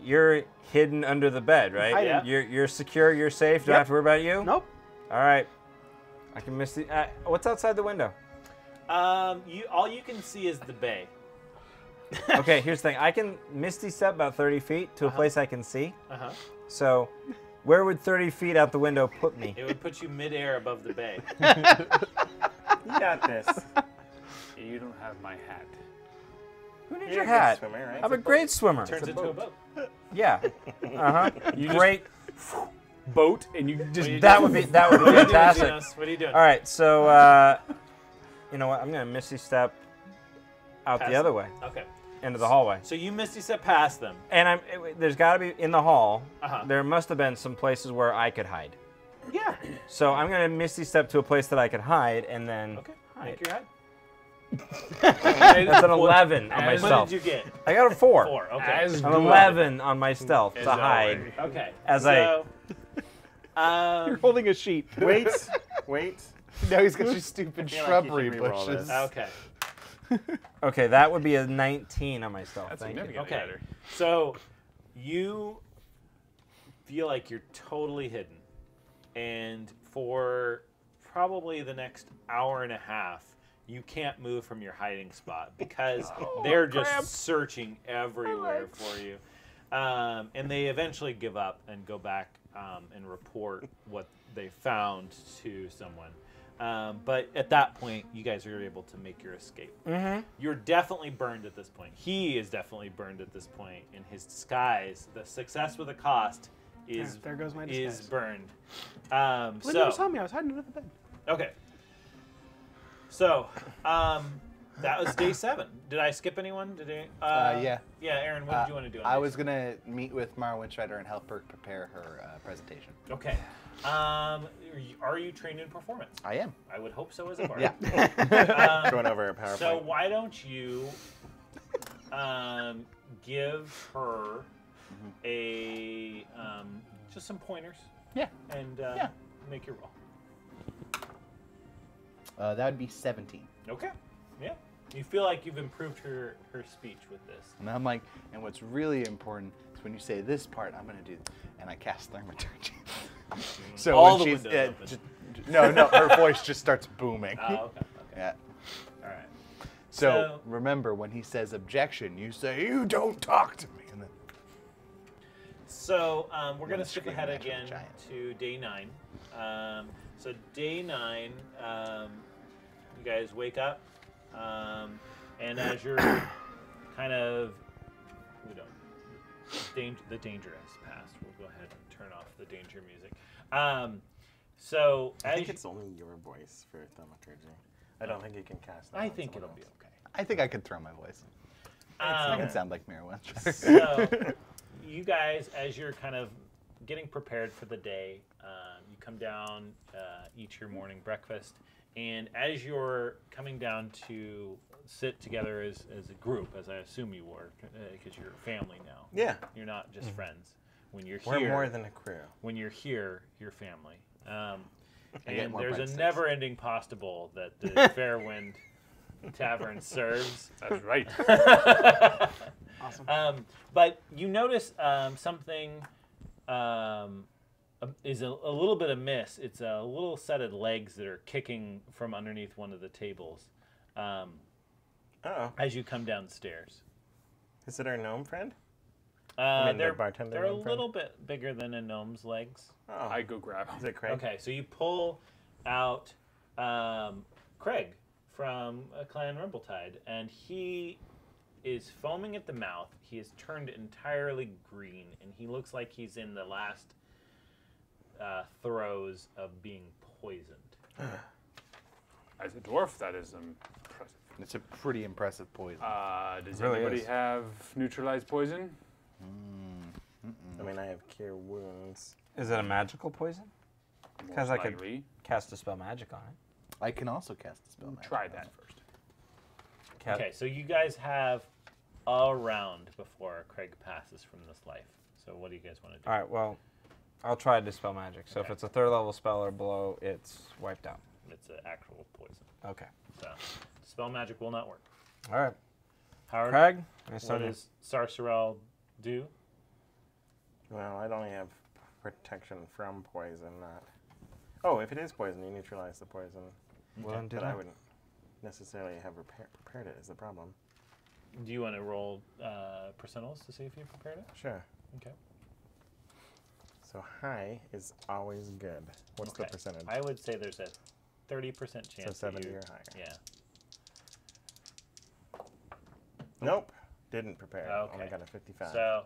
you're hidden under the bed, right? I am. You're you're secure. You're safe. Don't Yep. have to worry about you. Nope. All right. I can miss the. Uh, what's outside the window? Um, you all you can see is the bay. Okay, here's the thing. I can misty step about 30 feet to a Uh-huh. place I can see. Uh huh. So, where would 30 feet out the window put me? It would put you midair above the bay. You got this. You don't have my hat. Who needs You're your a good hat? swimmer, right? I'm a great swimmer. Turns into a boat. Yeah. Uh huh. You Great. Boat, and you just you That doing? would be that would be What are you doing, fantastic. What are you doing? All right, so uh, you know what? I'm gonna misty step out Pass the other way Okay. Into the hallway. So you misty step past them. And I'm it, there's got to be in the hall. Uh-huh. There must have been some places where I could hide. Yeah. So I'm gonna misty step to a place that I could hide, and then Okay. hide. Make your head. That's an 11 on my As- What did you get? I got a four. Four. Okay. As An 11 on my stealth to hide. Okay. As so, um, You're holding a sheet. Wait, wait. Now he's got your stupid feel like shrubbery bushes. okay. Okay, that would be a 19 on myself. stealth. That's Thank you. significantly Okay. better. So you feel like you're totally hidden. And for probably the next hour and a half, you can't move from your hiding spot because they're just searching everywhere for you. Um, and they eventually give up and go back um, and report what they found to someone. Um, but at that point, you guys are able to make your escape. Mm-hmm. You're definitely burned at this point. He is definitely burned at this point, point in his disguise, the success with a cost, is There- there goes my is disguise. burned. Um, Well, you never saw me. I was hiding under the bed. okay. So um, that was day seven. Did I skip anyone? Did I? Uh, Uh, yeah. Yeah, Aaron. What Uh, did you want to do? On I was gonna meet with Mara Windstrider and help her prepare her uh, presentation. Okay. Um, are you- trained in performance? I am. I would hope so as a bard. Yeah. Um, Going over a PowerPoint. So why don't you um, give her a um, just some pointers yeah. and uh, Yeah. make your roll. Uh, that would be 17. Okay. Yeah. You feel like you've improved her her speech with this. And I'm like, and what's really important is when you say this part, I'm gonna do, and I cast Thaumaturgy. so All when she's, uh, just- no, no, her voice just starts booming. Oh, okay. okay. Yeah. All right. So, So- remember, when he says objection, you say, "You don't talk to me," and then So um, we're going to skip ahead match with a again to day nine. Um, so day nine, um, you guys wake up, um, and as you're kind of, we don't, danger, the danger has passed. We'll go ahead and turn off the danger music. Um, so I as think you- it's only your voice for thaumaturgy. I don't think you can cast. that I on think it'll be else. okay. I think I could throw my voice. I Um, can sound like Mira Windstrider. so you guys as you're kind of getting prepared for the day um, you come down uh, eat your morning breakfast and as you're coming down to sit together as, as a group as i assume you were because you're family now Yeah, you're not just friends when you're we're here more than a crew. when you're here you're family um, and there's a never-ending pasta bowl that the fairwind tavern serves That's right. Awesome. um, but you notice um, something um, is a, a little bit amiss. It's a little set of legs that are kicking from underneath one of the tables um, Oh, as you come downstairs. is it our gnome friend? Uh, mean they're bartender they're a friend? little bit bigger than a gnome's legs. Oh, I go grab him. is it Craig? Okay, so you pull out um, Craig from uh, Clan Rumbletide, and he is foaming at the mouth. He has turned entirely green, and he looks like he's in the last uh, throes of being poisoned. As a dwarf, that is impressive. it's a pretty impressive poison. Uh, does Really anybody is. have neutralized poison? Mm-hmm. I mean, I have cure wounds. Is it a magical poison? Because I could- likely. Cast a spell magic on it. I can also cast a spell. magic. Try that first. Ca- Okay, so you guys have a round before Craig passes from this life. So what do you guys want to do? All right. Well, I'll try dispel magic. So if Okay. it's a third level spell or below, it's wiped out. It's an actual poison, Okay. so spell magic will not work. All right. Howard, Craig. what What is? does Sarcerel do? Well, I'd only have protection from poison, not. Oh, if it is poison, you neutralize the poison. Well, then but I that. wouldn't necessarily have repair- prepared it. Is the problem? Do you want to roll uh, percentiles to see if you prepared it? Sure. Okay. So high is always good. What's the percentage? I would say there's a 30% chance. that 70 you, or higher. Yeah. Nope. Didn't prepare. Okay. Only got a 55. So,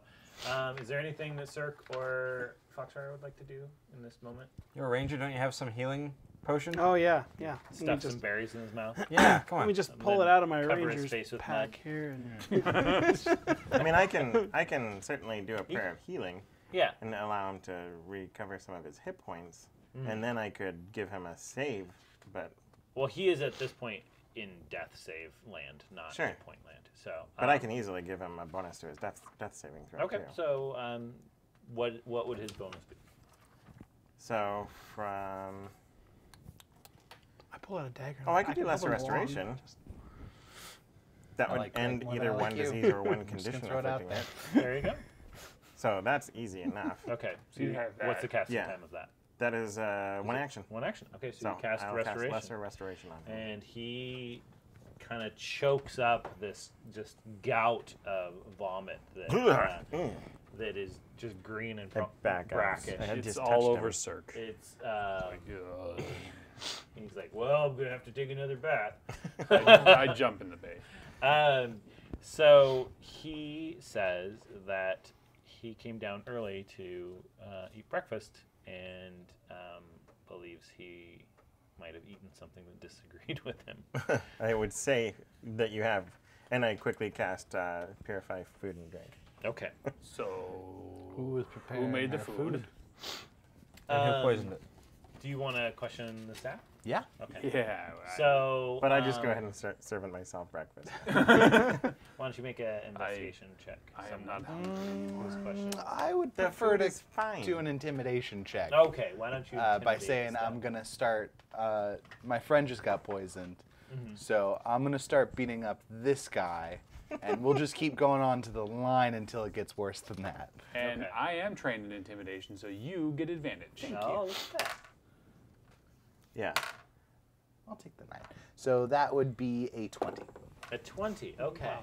um, is there anything that Cirque or Foxfire would like to do in this moment? You're a ranger. Don't you have some healing potion? Oh yeah, yeah. Let me Stuff just, some berries in his mouth. Yeah. Come on. let on. me just pull it out of my cover his ranger's face with pack mud. here. And, I mean, I can I can certainly do a prayer of healing Yeah. and allow him to recover some of his hit points, Mm. and then I could give him a save. But Well, he is at this point in death save land, not Sure. hit point land. So, but I um, can easily give him a bonus to his death death saving throw Okay. too. So, um, what what would his bonus be? So from I pull out a dagger. oh, I could do lesser hold them restoration. That I would like end more than either I like one you. disease or one I'm just condition throw it out affecting there. it. There you go. So that's easy enough. Okay. So You you, have what's the casting Yeah. time of that? That is uh, one action. One action. Okay, so, So you cast I'll restoration, cast lesser restoration on him. and he kind of chokes up this just gout of vomit that uh, Mm. that is just green and I pro- back brackish. I It's all over him. Cirque. It's uh, God. he's like, well, I'm gonna have to take another bath. I jump in the bay. Um, so he says that he came down early to uh, eat breakfast and um, believes he might have eaten something that disagreed with him. I would say that you have. And I quickly cast uh, Purify Food and Drink. Okay. So Who was prepared? who made the food? And who Um, poisoned it? Do you want to question the staff? Yeah. Okay. Yeah. I- So, But I just go um, ahead and start serving myself breakfast. Why don't you make an investigation check? I am not who's questioning. Mm, I would prefer to fine. do an intimidation check. Okay, why don't you? uh, by saying the I'm gonna start. Uh, my friend just got poisoned, Mhm. so I'm gonna start beating up this guy, and we'll just keep going on to the line until it gets worse than that. and Okay. I am trained in intimidation, so you get advantage. Oh, look at that. Yeah. I'll take the nine. So that would be a twenty. A 20, okay.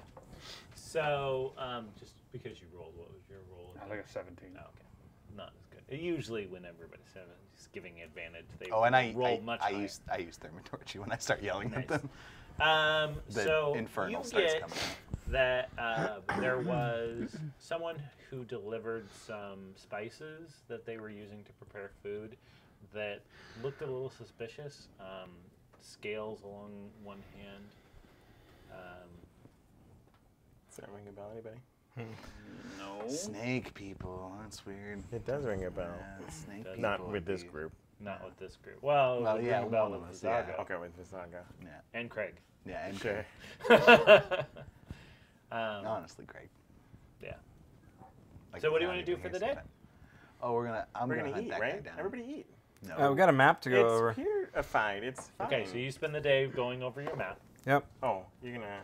So, um, just because you rolled, what was your roll? I like a 17. Oh, okay. Not as good. Usually, when everybody's seven, just giving advantage, they Oh, and I roll I, much I higher. use I use Thaumaturgy when I start yelling Nice. at them. Um, The so infernal you starts get coming that uh, there was someone who delivered some spices that they were using to prepare food that looked a little suspicious. Um, scales along one hand. Um, Does that ring a bell, anybody? No. Snake people. That's weird. It does ring a bell. Yeah, snake people Not with this group. not with this group. Well, Well, would yeah, ring a bell one of with us, yeah. Okay, with Vizago. Yeah, and Craig. yeah, and Sure. um, honestly, Craig. yeah. Like, So what do you without wanna do for the day? time. Oh, we're gonna. I'm We're gonna, gonna eat, that right? guy down. Everybody eat. No. Uh, we got a map to go over. it's over. purified. It's fine. Okay, so you spend the day going over your map. Yep. Oh, you're gonna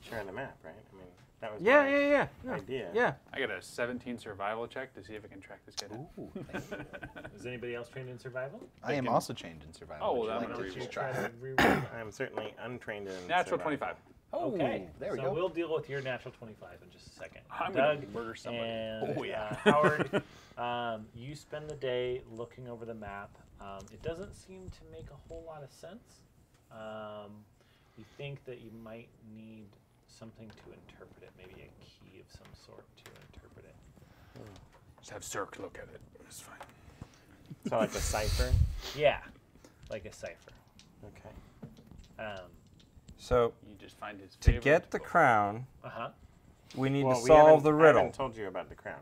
share the map, right? I mean, that was Yeah, my yeah, yeah. Yeah. idea. yeah. I got a 17 survival check to see if I can track this guy down. Ooh. Is anybody else trained in survival? I am can- also in survival. Oh, well, I'm like gonna to just try? to? I'm certainly untrained in Natural survival. 25. Oh, Okay, there we so go. we'll deal with your natural 25 in just a second. I'm Doug gonna murder somebody. and Oh, yeah. uh, Howard, um, you spend the day looking over the map. Um, it doesn't seem to make a whole lot of sense. Um, you think that you might need something to interpret it, maybe a key of some sort to interpret it. Just have Cirque look at it. It's fine. So like a cipher. Yeah, like a cipher. Okay. Um, So You just find his to favorite get the book. crown, uh huh. we need well, to we solve haven't- the I riddle. haven't told you about the crown.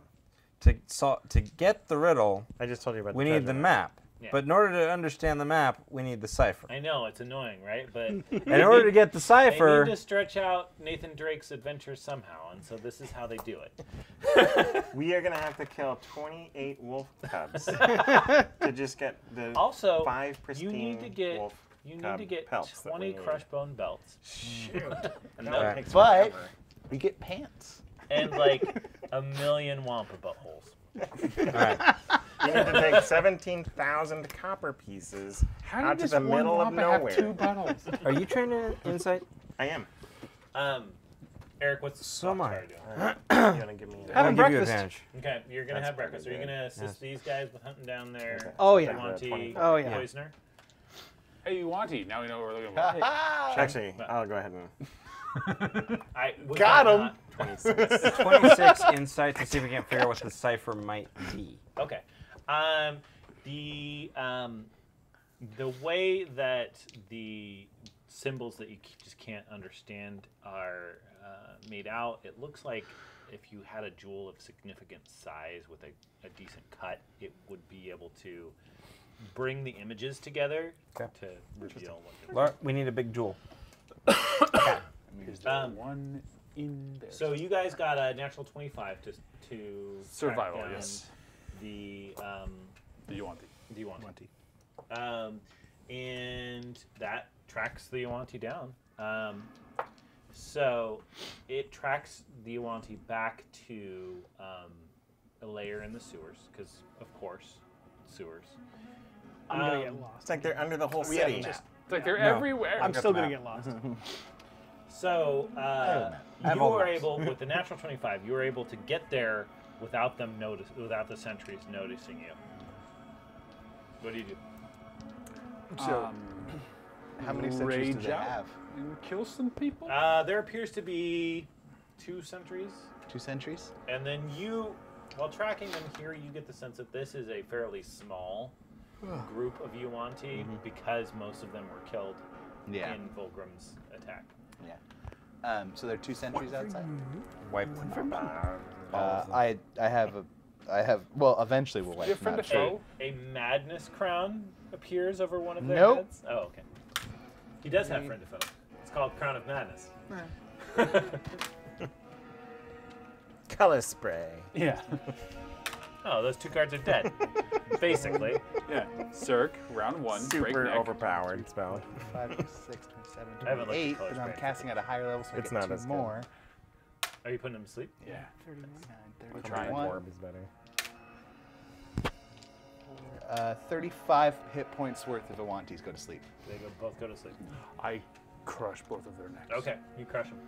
To sol- to get the riddle, I just told you about. we the need treasure the map. map. Yeah. But in order to understand the map, we need the cipher. I know it's annoying, right? But In order to get the they cipher, need to stretch out Nathan Drake's adventures somehow, and so this is how they do it. We are gonna have to kill 28 wolf cubs to just get the Also, five pristine you need to get wolf you need to get pelts that we 20 need. crush bone belts Shoot. and that Right. But- forever. We get pants. And like a million wampa buttholes. all right. You need to take 17,000 copper pieces How out did to this the one middle of Wampa have nowhere. two bottles? Are you trying to insight? I am. Um, Eric, what's So am I. Foxfire doing? Alright. you wanna give me? Having I'll give you breakfast. advantage. Okay, you're gonna That's have breakfast. Are you pretty gonna assist Yes. these guys with hunting down their Okay. Oh, So yeah. Monty Oh, yeah. poisoner? hey, you want to? Now we know what we're looking for. Actually, I'll go ahead and I was Got that him. not- 26. 26 insight to see if we can figure out what the cipher might be. Okay. Um, the um, the way that the symbols that you just can't understand are uh, made out, it looks like if you had a jewel of significant size with a, a decent cut, it would be able to bring the images together Okay. to reveal what. they're- we need a big jewel. Is there Um, one in there? So you guys got a natural twenty-five to to track Survival, down yes. The um, Do you want the? the Yuanti. Um, and that tracks the Yuanti down. Um, so it tracks the Yuanti back to um, a layer in the sewers, because of course, sewers. I'm gonna Um, get lost. It's like they're under the whole We have city. just- It's like they're No. everywhere. I'm got still gonna get lost. So uh, man. You all were able, with the natural 25, you were able to get there without them notice, without the sentries noticing you. What do you do? So, Um, how many sentries do they have? and kill some people. Uh, there appears to be two sentries, Two sentries? and then you, while tracking them here, you get the sense that this is a fairly small group of Yuan-Ti because most of them were killed Yeah. in Volgrim's attack. Yeah. Um, so there are two sentries outside. Wipe them out. Uh, I I have a I have well eventually we'll wipe Different them out. A, a madness crown appears over one of their Nope. heads. Oh, okay. He does have friend to foe. It's called Crown of Madness. Color spray. yeah. oh, those two cards are dead. Basically. Yeah. Circ, round one, break Super neck. overpowered spell. Five, six, 27, I haven't looked at 28, color but I'm casting at a higher level, so I It's get not two as good. more. Are you putting them to sleep? Yeah. 39, Giant 31, orb is better. uh, 35 hit points worth of Awantis go to sleep. They go, both go to sleep. I crush both of their necks. Okay, you crush them.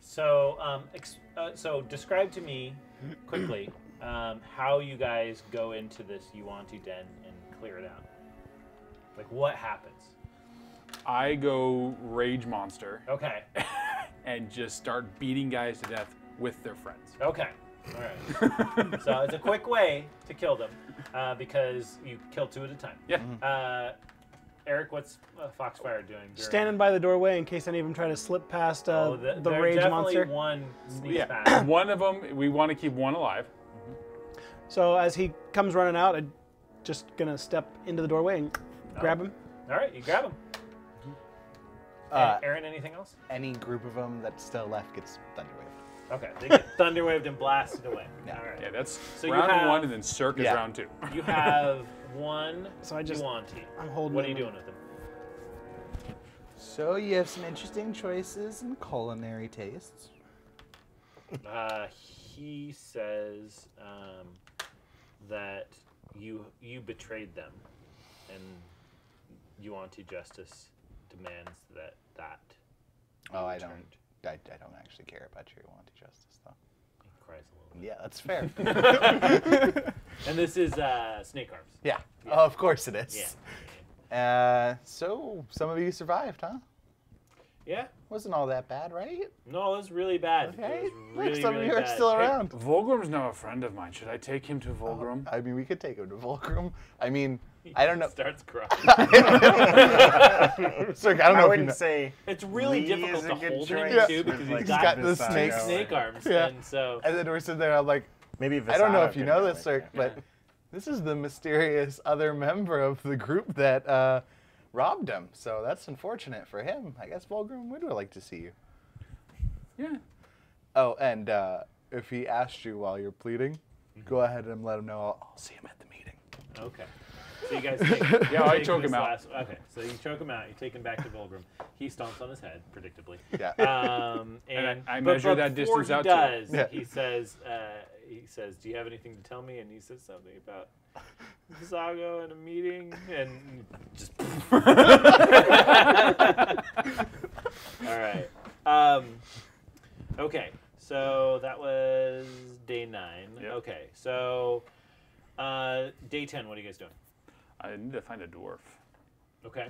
So, um, ex- uh, so describe to me quickly um, how you guys go into this Yuan-Ti den and clear it out. Like, what happens? I go rage monster Okay, and just start beating guys to death with their friends. okay, all right. so it's a quick way to kill them uh, because you kill two at a time. Yeah. Uh, Eric, what's uh, Foxfire doing? during- Standing by the doorway in case any of them try to slip past uh, Oh, the, the, rage definitely monster. one sneaks Yeah. past. one of them, we want to keep one alive. So as he comes running out, I'm just gonna step into the doorway and grab him. All right, you grab him. Uh, Aaron, anything else? any group of them that's still left gets thunderwaved. Okay, they get thunderwaved and blasted away. Yeah. All right. Yeah, that's So you round have- one, and then Circ is Yeah. round two. You have one So I just- Yuan-Ti. I'm holding What are you him. doing with them? So you have some interesting choices in culinary tastes. Uh, he says um, that you you betrayed them, and Yuan-Ti justice demands that that. Oh, I don't. I, I don't actually care about your wanted justice, though. He cries a little Bit. Yeah, that's fair. And this is uh, snake arms. yeah. Oh, of course it is. Yeah. Uh, so some of you survived, huh? Yeah. Wasn't all that bad, right? No, it was really bad. It Okay. was Look, some really of you are bad. still Hey, around. Volgrim's now a friend of mine. Should I take him to Volgrim? I mean, we could take him to Volgrim. I mean, I don't know. Starts crying. Sorry, I don't I know if you wouldn't know. say It's really Lee difficult is a to hold him choice too with, because he's like, He's got, got the Vizago. snakes. snake arms, Yeah. and so And then we're sitting there, I'm like, maybe I don't know if you know this, it, sir, yeah. but this is the mysterious other member of the group that uh, robbed him. So that's unfortunate for him. I guess Volgrim would like to see you. Yeah. Oh, and uh, if he asked you while you're pleading, go ahead and let him know. I'll, I'll see him at the meeting. okay. So you guys take, Yeah, I choke him out. last- okay, so you choke him out. You take him back to Volgrim. He stomps on his head, predictably. Yeah. Um, and, And I- I measure that distance he out, too. does, Yeah. he says, uh, he says, "Do you have anything to tell me?" And he says something about Zago and a meeting, and just. All right. Um, okay, so that was day nine. Yep. Okay, so uh, day ten. What are you guys doing? I need to find a dwarf. Okay.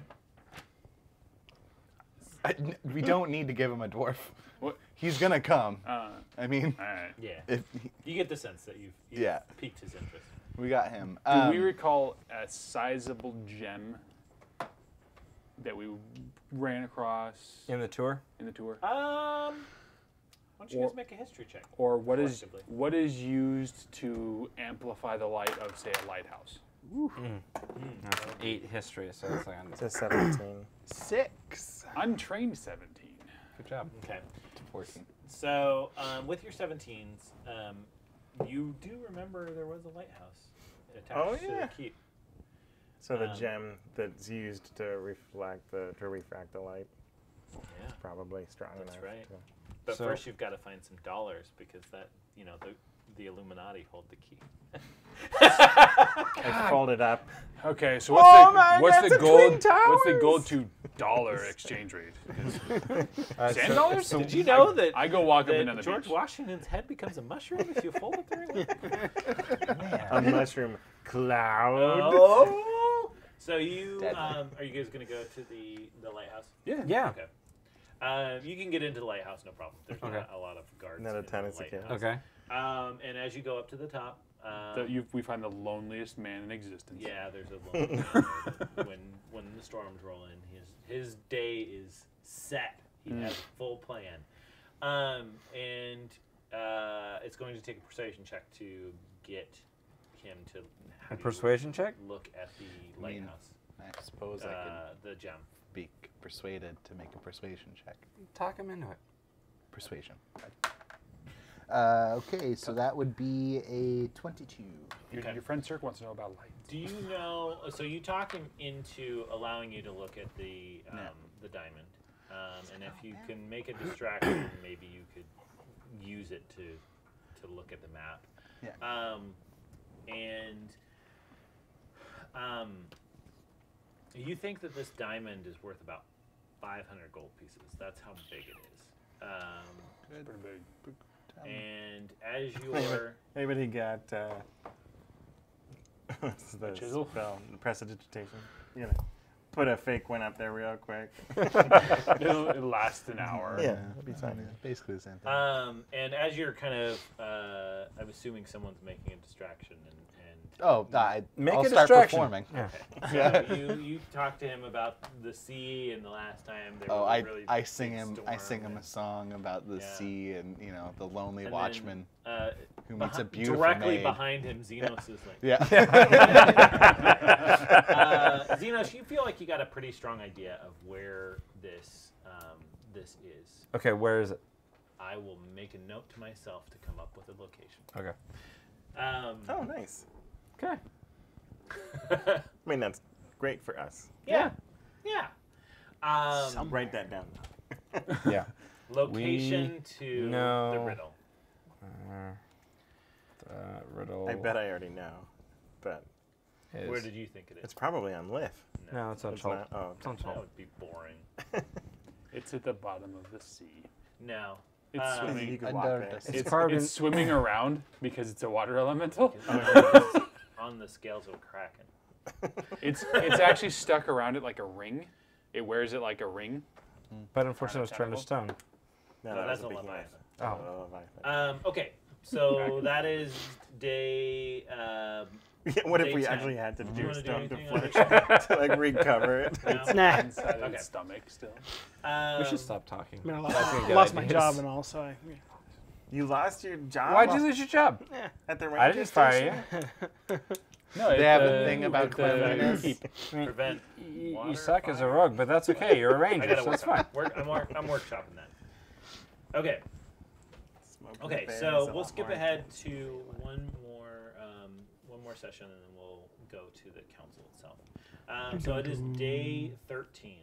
I- n- we don't need to give him a dwarf. What? He's gonna come. Uh, I mean, all right. Yeah. if he- You get the sense that you've, you've Yeah. piqued his interest. we got him. Do Um, we recall a sizable gem that we ran across In the tour? in the tour? Um, why don't you Or- guys make a history check? Or what is what is used to amplify the light of, say, a lighthouse? That's eight history, so it's like on It's a 17. six. Untrained 17. Good job. Okay. 14. So, um, with your 17s, um, you do remember there was a lighthouse attached Oh, to the keep. So the Um, gem that's used to reflect the to refract the light Yeah. probably strong That's enough. That's right. to- But So- first, you've got to find some dollars because that, you know, the the Illuminati hold the key. I fold it up. Okay, so what's Oh the man, what's the gold what's the gold to dollar exchange rate? Uh, Sand so- dollars? so- Did you know that, I go walk up and that down the George beach. Washington's head becomes a mushroom if you fold it the right way? A mushroom cloud. Oh. So you um, are you guys gonna go to the the lighthouse? Yeah. Yeah. Okay. Um, you can get into the lighthouse, no problem. There's Okay. not a lot of guards. Not a in ton of security. lighthouse. Okay. Um, and as you go up to the top, um, The, you, we find the loneliest man in existence. yeah, there's a lonely man when when the storms roll in. His his day is set. He has a full plan, um, and uh, it's going to take a persuasion check to get him to A have you persuasion check. look at the mean, lighthouse, I suppose I uh, the gem. be persuaded to make a persuasion check. Talk him into it. Persuasion. Uh, okay, so that would be a 22. Your, Okay. your friend Cirque wants to know about light. Do you know? So you talk him into allowing you to look at the um, Yeah. the diamond, um, and if you can make a distraction, maybe you could use it to to look at the map. Yeah. Um, and um, you think that this diamond is worth about 500 gold pieces. That's how big it is. Um, Pretty big. And as you're Anybody got uh, what's the chisel? spell? Prestidigitation. You know, put a fake one up there real quick. it'll, it'll last an hour. Yeah, it'll be fine. Yeah, basically the same thing. Um, and as you're kind of, uh, I'm assuming someone's making a distraction, and, and oh, I, Make I'll a start distraction. performing. Yeah. so you you talk to him about the sea, and the last time there Oh, was I, a really I big sing him I sing him a song about the Yeah. sea and you know the lonely and then, watchman uh, who meets a behi- beautiful directly maid. behind him. Xenos is like, Yeah. uh, Xenos, you feel like you got a pretty strong idea of where this um, this is. Okay, where is it? I will make a note to myself to come up with a location. Okay. Um, Oh, nice. Okay. I mean, that's great for us. yeah, yeah. Um, Write that down. Yeah. location to the riddle. Uh, riddle. I bet I already know, but is- Where did you think it is? it's probably on Lith. No, it's on It's Chalk. not. Oh, It's on That would be boring. It's at the bottom of the sea. No. It's Uh, swimming. you could walk Under there. It's, It's it's, swimming around because it's a water elemental. On the scales of a kraken. It's it's actually stuck around it like a ring. It wears it like a ring. But unfortunately, it's turned to stone. No, No, that that's was a. Leviathan. Oh. Oh, Um, okay, so that is day. Um, Yeah, what if we 10. actually had to Do you do wanna do stone to, flesh, to like recover it? no? Nah. Inside of Okay. its stomach still. Um, we should stop talking. I mean, I lost, I lost my job and all, so I, You lost your job Why'd you lose your job? at the I ranger didn't fire you. No, They at have a thing about at the cleanliness. prevent. You, Water, you suck as a fire. rogue, but that's okay. You're a I ranger, gotta so work that's on fine. it. Work, I'm, work, I'm workshopping that. Okay. Smoking Okay, bears so we'll lot skip more ahead to one more um, one more session, and then we'll go to the council itself. Um, so it is day thirteen.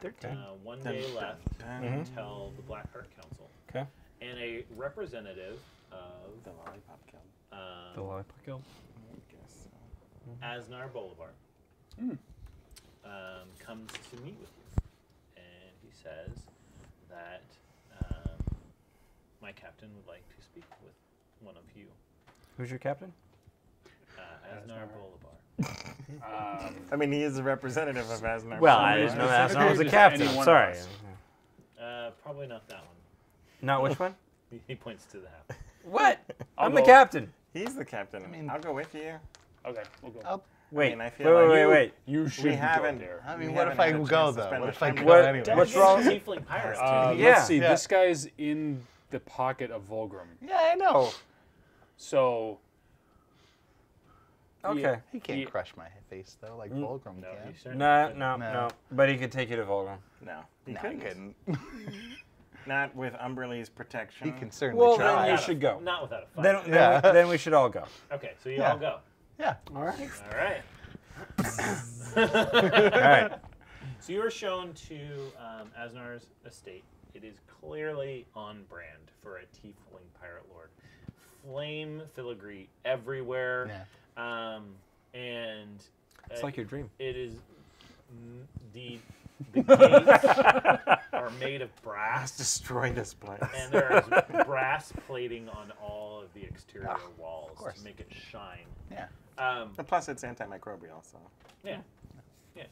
13. Uh, one Dun, day dun, left dun. Mhm. until the Blackheart Council, Okay. And a representative of The lollipop killed. um, The lollipop guild. I guess so. Asnar Bolivar Hmm. um, comes to meet with you, and he says that um, my captain would like to speak with one of you, Who's your captain? uh, Asnar Asnar. Bolivar. Um, I mean, he is a representative of Asnar. Well, I didn't know that I was a Just captain. any one of Sorry. us. Uh, probably not that one. Not which one? He- He points to the house. What? I'll I'm the captain. He's the captain. I mean- mean, I'll go with you. Okay, we'll go. I'll- Wait, mean, I wait, feel wait, like wait, you- wait. You should haven't- go there. I mean, what if haven't I had a go though? What if I go What- anyway? what's wrong? Tiefling pirates. Uh, dude. Yeah. Let's see. Yeah. This guy's in the pocket of Volgrim. Yeah, I know. So Okay. He can't He- crush my face though, like Mm. Volgrim No, can. he certainly No, couldn't. no, No. no. But he could take you to Volga. No, he No, he couldn't. couldn't. With Umberlee's protection. he can certainly Well, try. then you should go. Not without a fight. Then, then, Yeah. we, then we should all go. okay, so you Yeah. all go. Yeah. All right. All right. All right. So you are shown to um, Asnar's estate. It is clearly on brand for a tiefling pirate lord. flame filigree everywhere. Yeah. Um, and It's uh, like your dream. it is the the gates are made of brass, destroy this place. and there is brass plating on all of the exterior Ah, walls course. to make it shine. Yeah. Um, And plus, it's antimicrobial, so. yeah, yeah.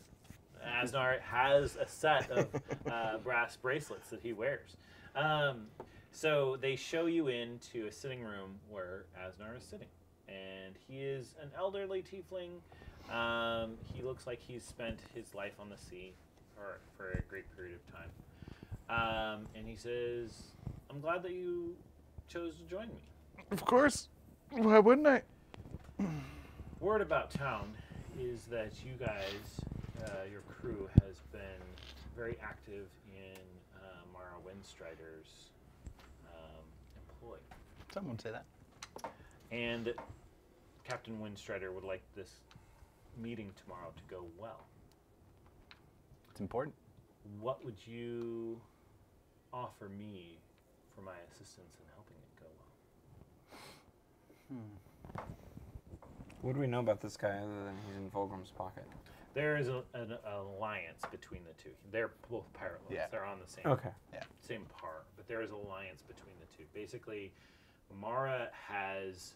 Asnar has a set of uh, brass bracelets that he wears. Um, so they show you into a sitting room where Asnar is sitting, and he is an elderly tiefling. Um, he looks like he's spent his life on the sea for, for a great period of time. Um, and he says, "I'm glad that you chose to join me." Of course. Why wouldn't I? Word about town is that you guys, uh, your crew, has been very active in uh, Mara Windstrider's um, employ. Someone say that. And Captain Windstrider would like this meeting tomorrow to go well. It's important. What would you offer me for my assistance in helping it go well? What do we know about this guy other than he's in Volgrim's pocket? There is a, an alliance between the two. They're both pirate lords. Yeah. They're on the same Okay. yeah. same par, but there is an alliance between the two. Basically, Mara has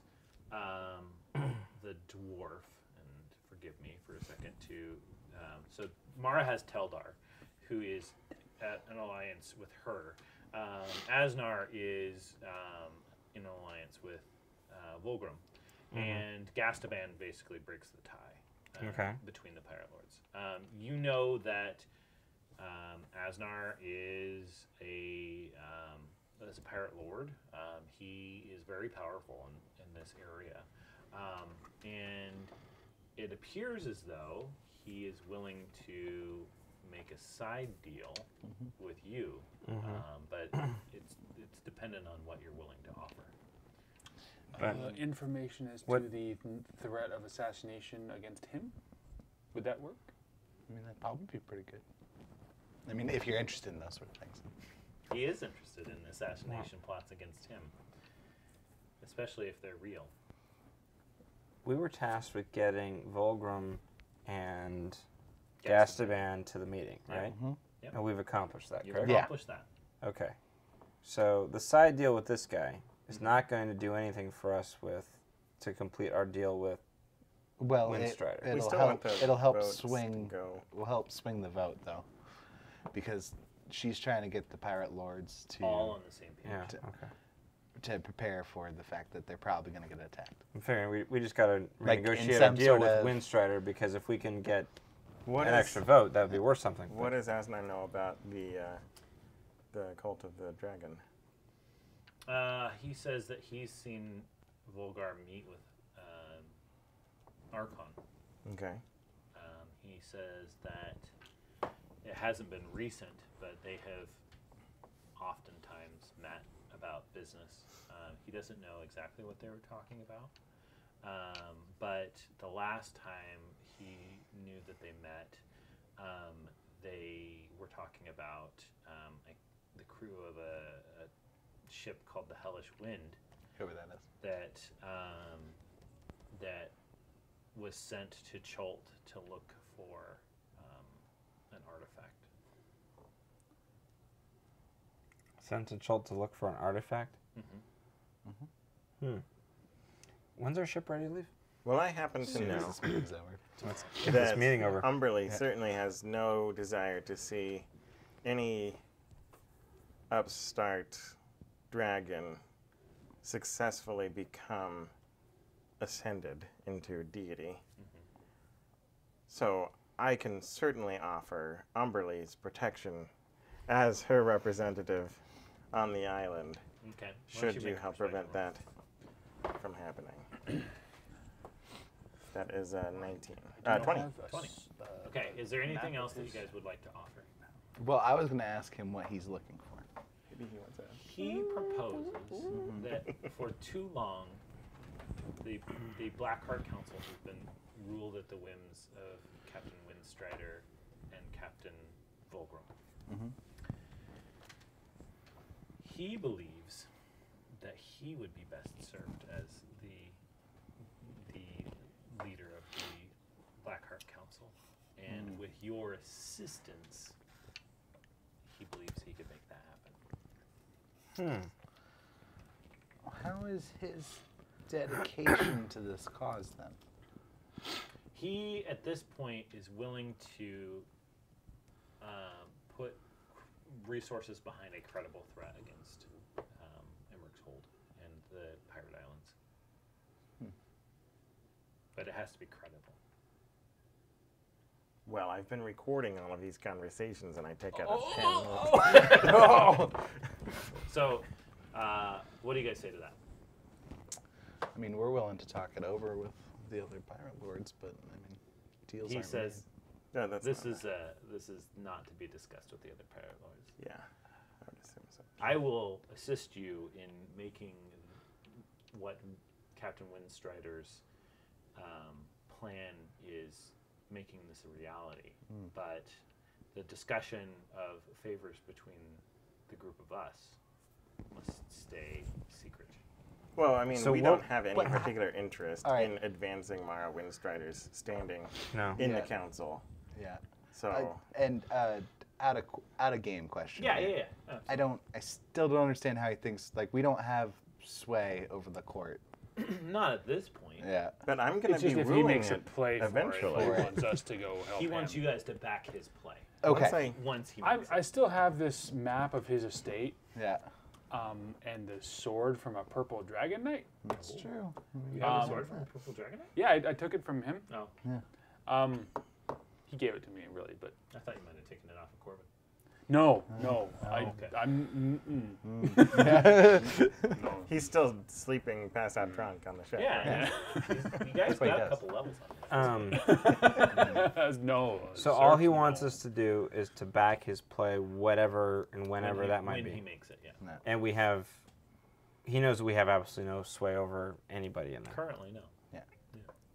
um, the dwarf, and forgive me for a second to. Um, so Mara has Teldar, who is at an alliance with her. Um, Asnar is um, in alliance with uh, Volgrim, and Gastaban basically breaks the tie uh, Okay. between the pirate lords. Um, you know that um, Asnar is a um, is a pirate lord. Um, he is very powerful in, in this area, um, and it appears as though he is willing to make a side deal with you, um, but it's it's dependent on what you're willing to offer. But- Uh, information as What- to the th- threat of assassination against him? Would that work? I mean, that'd probably be pretty good. I mean, if you're interested in those sort of things. He is interested in assassination plots against him, especially if they're real. We were tasked with getting Volgrim and Gastaban. Gastaban to the meeting, Yeah. right? Mhm. Yep. And we've accomplished that, You've correct? Yeah. accomplished that. Okay. So the side deal with this guy is not going to do anything for us with to complete our deal with. Well, it, Windstrider. We it'll we help. it'll help swing. go. Will help swing the vote though, because she's trying to get the pirate lords to All on the same page. Yeah. To- Okay. To prepare for the fact that they're probably going to get attacked. I'm figuring we, we just got to Like, in renegotiate our some deal with of- Windstrider because if we can get What an is- extra vote, that would be worth something. What does Asnar know about the uh, the cult of the dragon? Uh, he says that he's seen Volgar meet with um, Archon. Okay. Um, he says that it hasn't been recent, but they have oftentimes met about business. Um, he doesn't know exactly what they were talking about, um, but the last time he knew that they met, um, they were talking about um, a, the crew of a, a ship called the Hellish Wind Whoever that is. that um, that was sent to Chult to look for um, an artifact. Sent to Chult to look for an artifact. Mm-hmm. Hmm. Mm-hmm. Hmm. When's our ship ready to leave? Well, I happen to know this meeting's over. Let's get this that meeting over. Umberlee certainly has no desire to see any upstart dragon successfully become ascended into deity. Mm-hmm. So I can certainly offer Umberlee's protection as her representative on the island, Okay. why should make you help prevent roll? that from happening. that is uh, 19. Uh, 20. a 20. s- uh, Okay. Is there anything else that you guys would like to offer? Well, I was going to ask him what he's looking for. Maybe he wants a He proposes that for too long, the the Blackheart Council has been ruled at the whims of Captain Windstrider and Captain Volgrim. Mhm. He believes that he would be best served as the the leader of the Blackheart Council, and with your assistance, he believes he could make that happen. Hmm. How is his dedication to this cause then? He, at this point, is willing to um, put resources behind a credible threat against um, Emmerich Hold and the Pirate Islands. But it has to be credible. Well, I've been recording all of these conversations, and I take out a pen. So, uh, what do you guys say to that? I mean, we're willing to talk it over with the other pirate lords, but I mean, deals He aren't says, No, that's "This not is uh, this is not to be discussed with the other pirate lords. Yeah. I would assume so. I will assist you in making what Captain Windstrider's um, plan is making this a reality. But the discussion of favors between the group of us must stay secret. Well, I mean, So we what- don't have any what- particular interest All right. in advancing Mara Windstrider's standing No. in Yeah. the council. Yeah. So, I- and uh, out of out of game question. Yeah, here. yeah, yeah. I don't. I still don't understand how he thinks. Like we don't have sway over the court. Not at this point. Yeah. but I'm going to just be if he makes it it play for eventually. it, he wants us to go help He wants him. you guys to back his play Okay. Once I- once he I, makes I it. still have this map of his estate Yeah. um, and the sword from a purple dragon knight. That's true. You have a um, sword from a Purple Dragon? Knight? Yeah, I, I took it from him. No, Um, he gave it to me, really, but I thought you might have taken it off of Corbin. No, no, I, okay. I'm mm-mm. no. He's still sleeping past out drunk on the ship. Yeah, right? you guys what he got a does. couple levels on it. Um, no. so all he wants no. us to do is to back his play, whatever and whenever When he- that might when be. he makes it, yeah. and we have, he knows we have absolutely no sway over anybody in there. Currently, no. Yeah.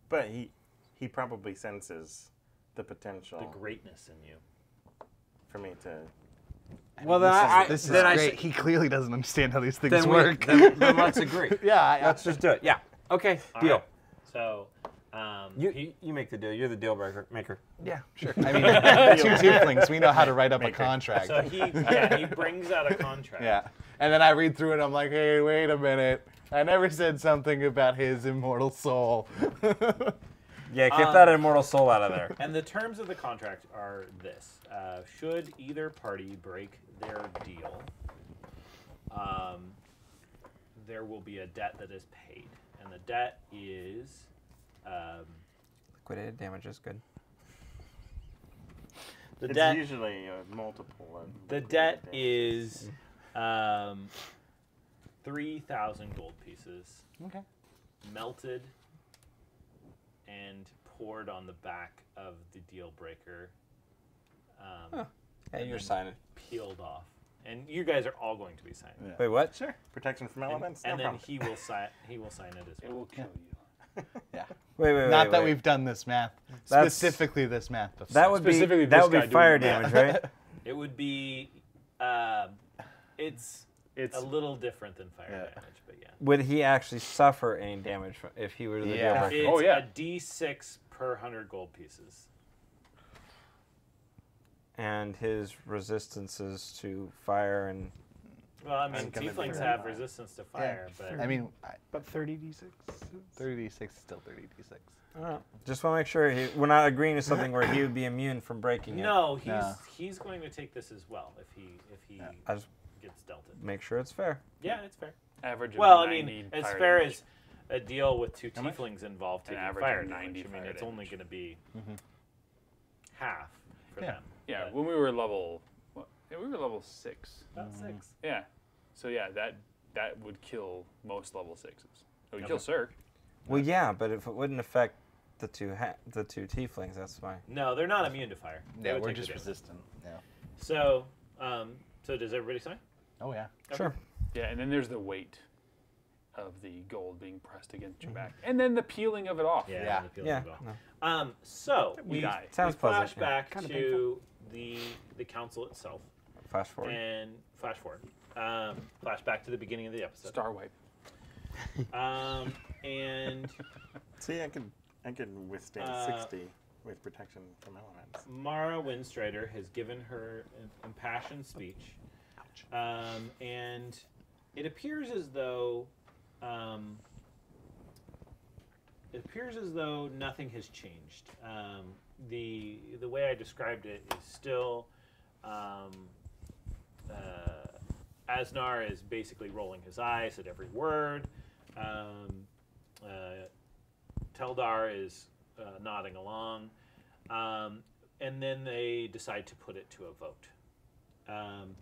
But he, he probably senses the potential The greatness in you. for me to. Well, this then is, I, I- this is then I great. say- he clearly doesn't understand how these things then, we, work. then, then let's agree. yeah. I, Let's just do it. Yeah. Okay. All deal. right. So, um, You, you you make the deal. You're the deal breaker maker. yeah. Sure. I mean, two tieflings. We know how to write up a contract. so he, yeah, he brings out a contract. Yeah. And then I read through it. I'm like, hey, wait a minute. I never said something about his immortal soul. Yeah, get Um, that immortal soul out of there. And the terms of the contract are this: uh, should either party break their deal, um, there will be a debt that is paid, and the debt is. Um, Liquidated damages, good. the it's debt usually a multiple of. The debt is um, 3,000 gold pieces okay. melted and poured on the back of the deal breaker, um, Huh. Yeah, And you're then- signing. peeled off. And you guys are all going to be signing. Yeah. Wait, what? Sure. Protection from elements. and no then problem. he will sign. He will sign it as well. It well. will kill you. Yeah. Wait, wait, wait. Not that wait. we've done this math. That's- Specifically this math before. That would be Specifically that this would be fire damage, right? It would be. Um, it's It's a little different than fire Yeah. damage, but yeah. would he actually suffer any damage fro- if he were the Yeah. deal breaker? It's Oh, yeah. a D6 per hundred gold pieces. And his resistances to fire and Well, I mean, I'm gonna be tieflings have high. resistance to fire, but I mean, I- But 30d6. 30d6 is still 30d6. just want to make sure he, we're not agreeing to something where he would be immune from breaking it. no, he's No. he's going to take this as well if he if he Yeah. Just gets dealt it. make sure it's fair. Yeah, it's fair. average. Of Well, I mean, as fair damage. as a deal with two How much? tieflings involved An taking fire damage. 90 I mean, fire it's only going to be Mhm. half for Yeah. them. Yeah, but when we were level, what? Yeah, we were level six. about six. Yeah, so yeah, that that would kill most level sixes. It would Okay. kill Cirque. Well, yeah, but if it wouldn't affect the two ha- the two tieflings, that's fine. No, they're not immune to fire. They Yeah, would we're just resistant. Yeah. So, um, so does everybody sign? Oh yeah. Sure. Yeah, and then there's the weight of the gold being pressed against your back, and then the peeling of it off. Yeah. Yeah. the feeling Yeah. as well. no. Um, so We we, die. Sounds we pleasant, flash yeah. back Kinda to the the council itself Fast forward. and flash forward. Um, flashback to the beginning of the episode. Star wipe. Um, and See, I can I can withstand Uh, 60 with protection from elements. Mara Windstrider has given her an impassioned speech, um, and it appears as though um, it appears as though nothing has changed. Um, the the way I described it is still um, uh, Asnar is basically rolling his eyes at every word. Um, uh, Teldar is uh, nodding along. Um, and then they decide to put it to a vote. Um,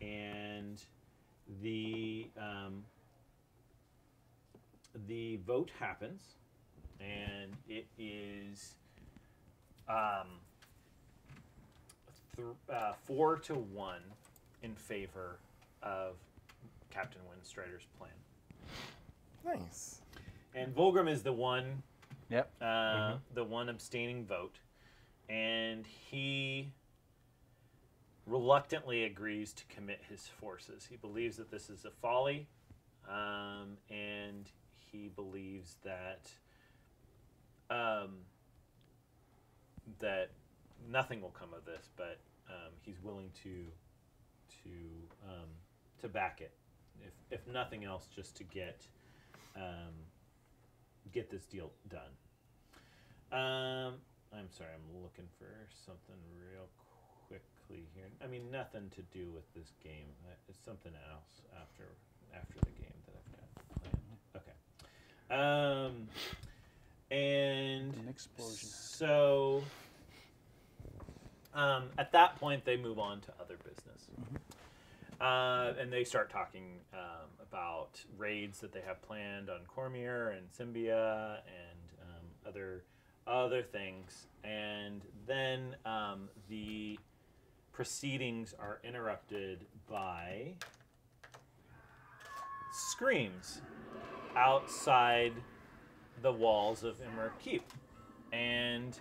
and the um, the vote happens, and it um, th- uh, four to one in favor of Captain Windstrider's plan. Nice. And Volgrim is the one Yep. uh, the one abstaining vote, and he reluctantly agrees to commit his forces. He believes that this is a folly, um, and he believes that um, that nothing will come of this. But um, he's willing to to um, to back it, if if nothing else, just to get. Um, get this deal done. Um, I'm sorry, I'm looking for something real quickly here. I mean, nothing to do with this game. Uh, It's something else after after the game that I've got planned. Okay. Um, and An explosion. so um, at that point, they move on to other business. Uh, and they start talking um, about raids that they have planned on Cormyr and Sembia and um, other other things. And then um, the proceedings are interrupted by screams outside the walls of Immer Keep, and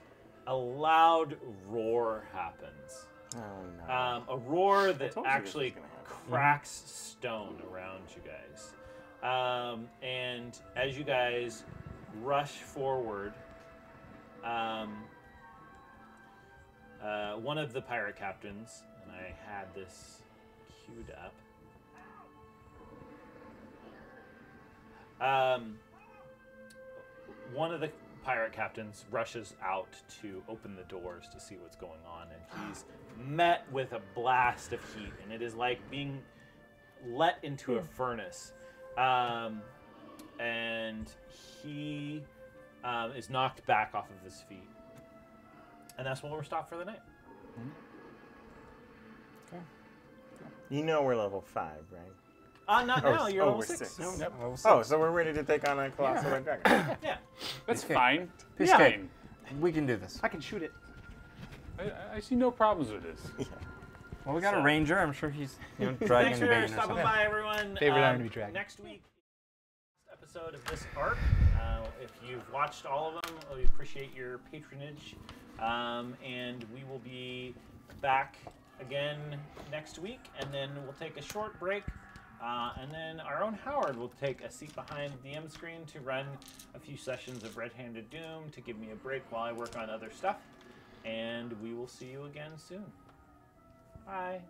a loud roar happens. Oh no. Um, a roar that told you this was actually cracks stone around you guys. Um, and as you guys rush forward, um, uh, one of the pirate captains, and I had this queued up. Um, one of the pirate captains rushes out to open the doors to see what's going on, and he's met with a blast of heat, and it is like being let into a furnace. Um, and he um, is knocked back off of his feet. And that's where we're stopped for the night. Okay. You know we're level five, right? Uh, not Oh, now, s- you're oh, level we're six. six. No, yep. Oh, so we're ready to take on a colossal red dragon. Yeah. That's Okay. fine. Piece Yeah. of cake. We can do this. I can shoot it. I, I- I see no problems with this. Well, we got So- a ranger. I'm sure he's you know, Thanks dragging for bane or stopping something. by, everyone. Favorite Um, to be dragged. Next week, next episode of this arc. Uh, if you've watched all of them, we appreciate your patronage. Um, and we will be back again next week, and then we'll take a short break. Uh, and then our own Howard will take a seat behind the M screen to run a few sessions of Red Hand of Doom to give me a break while I work on other stuff. And we will see you again soon. Bye.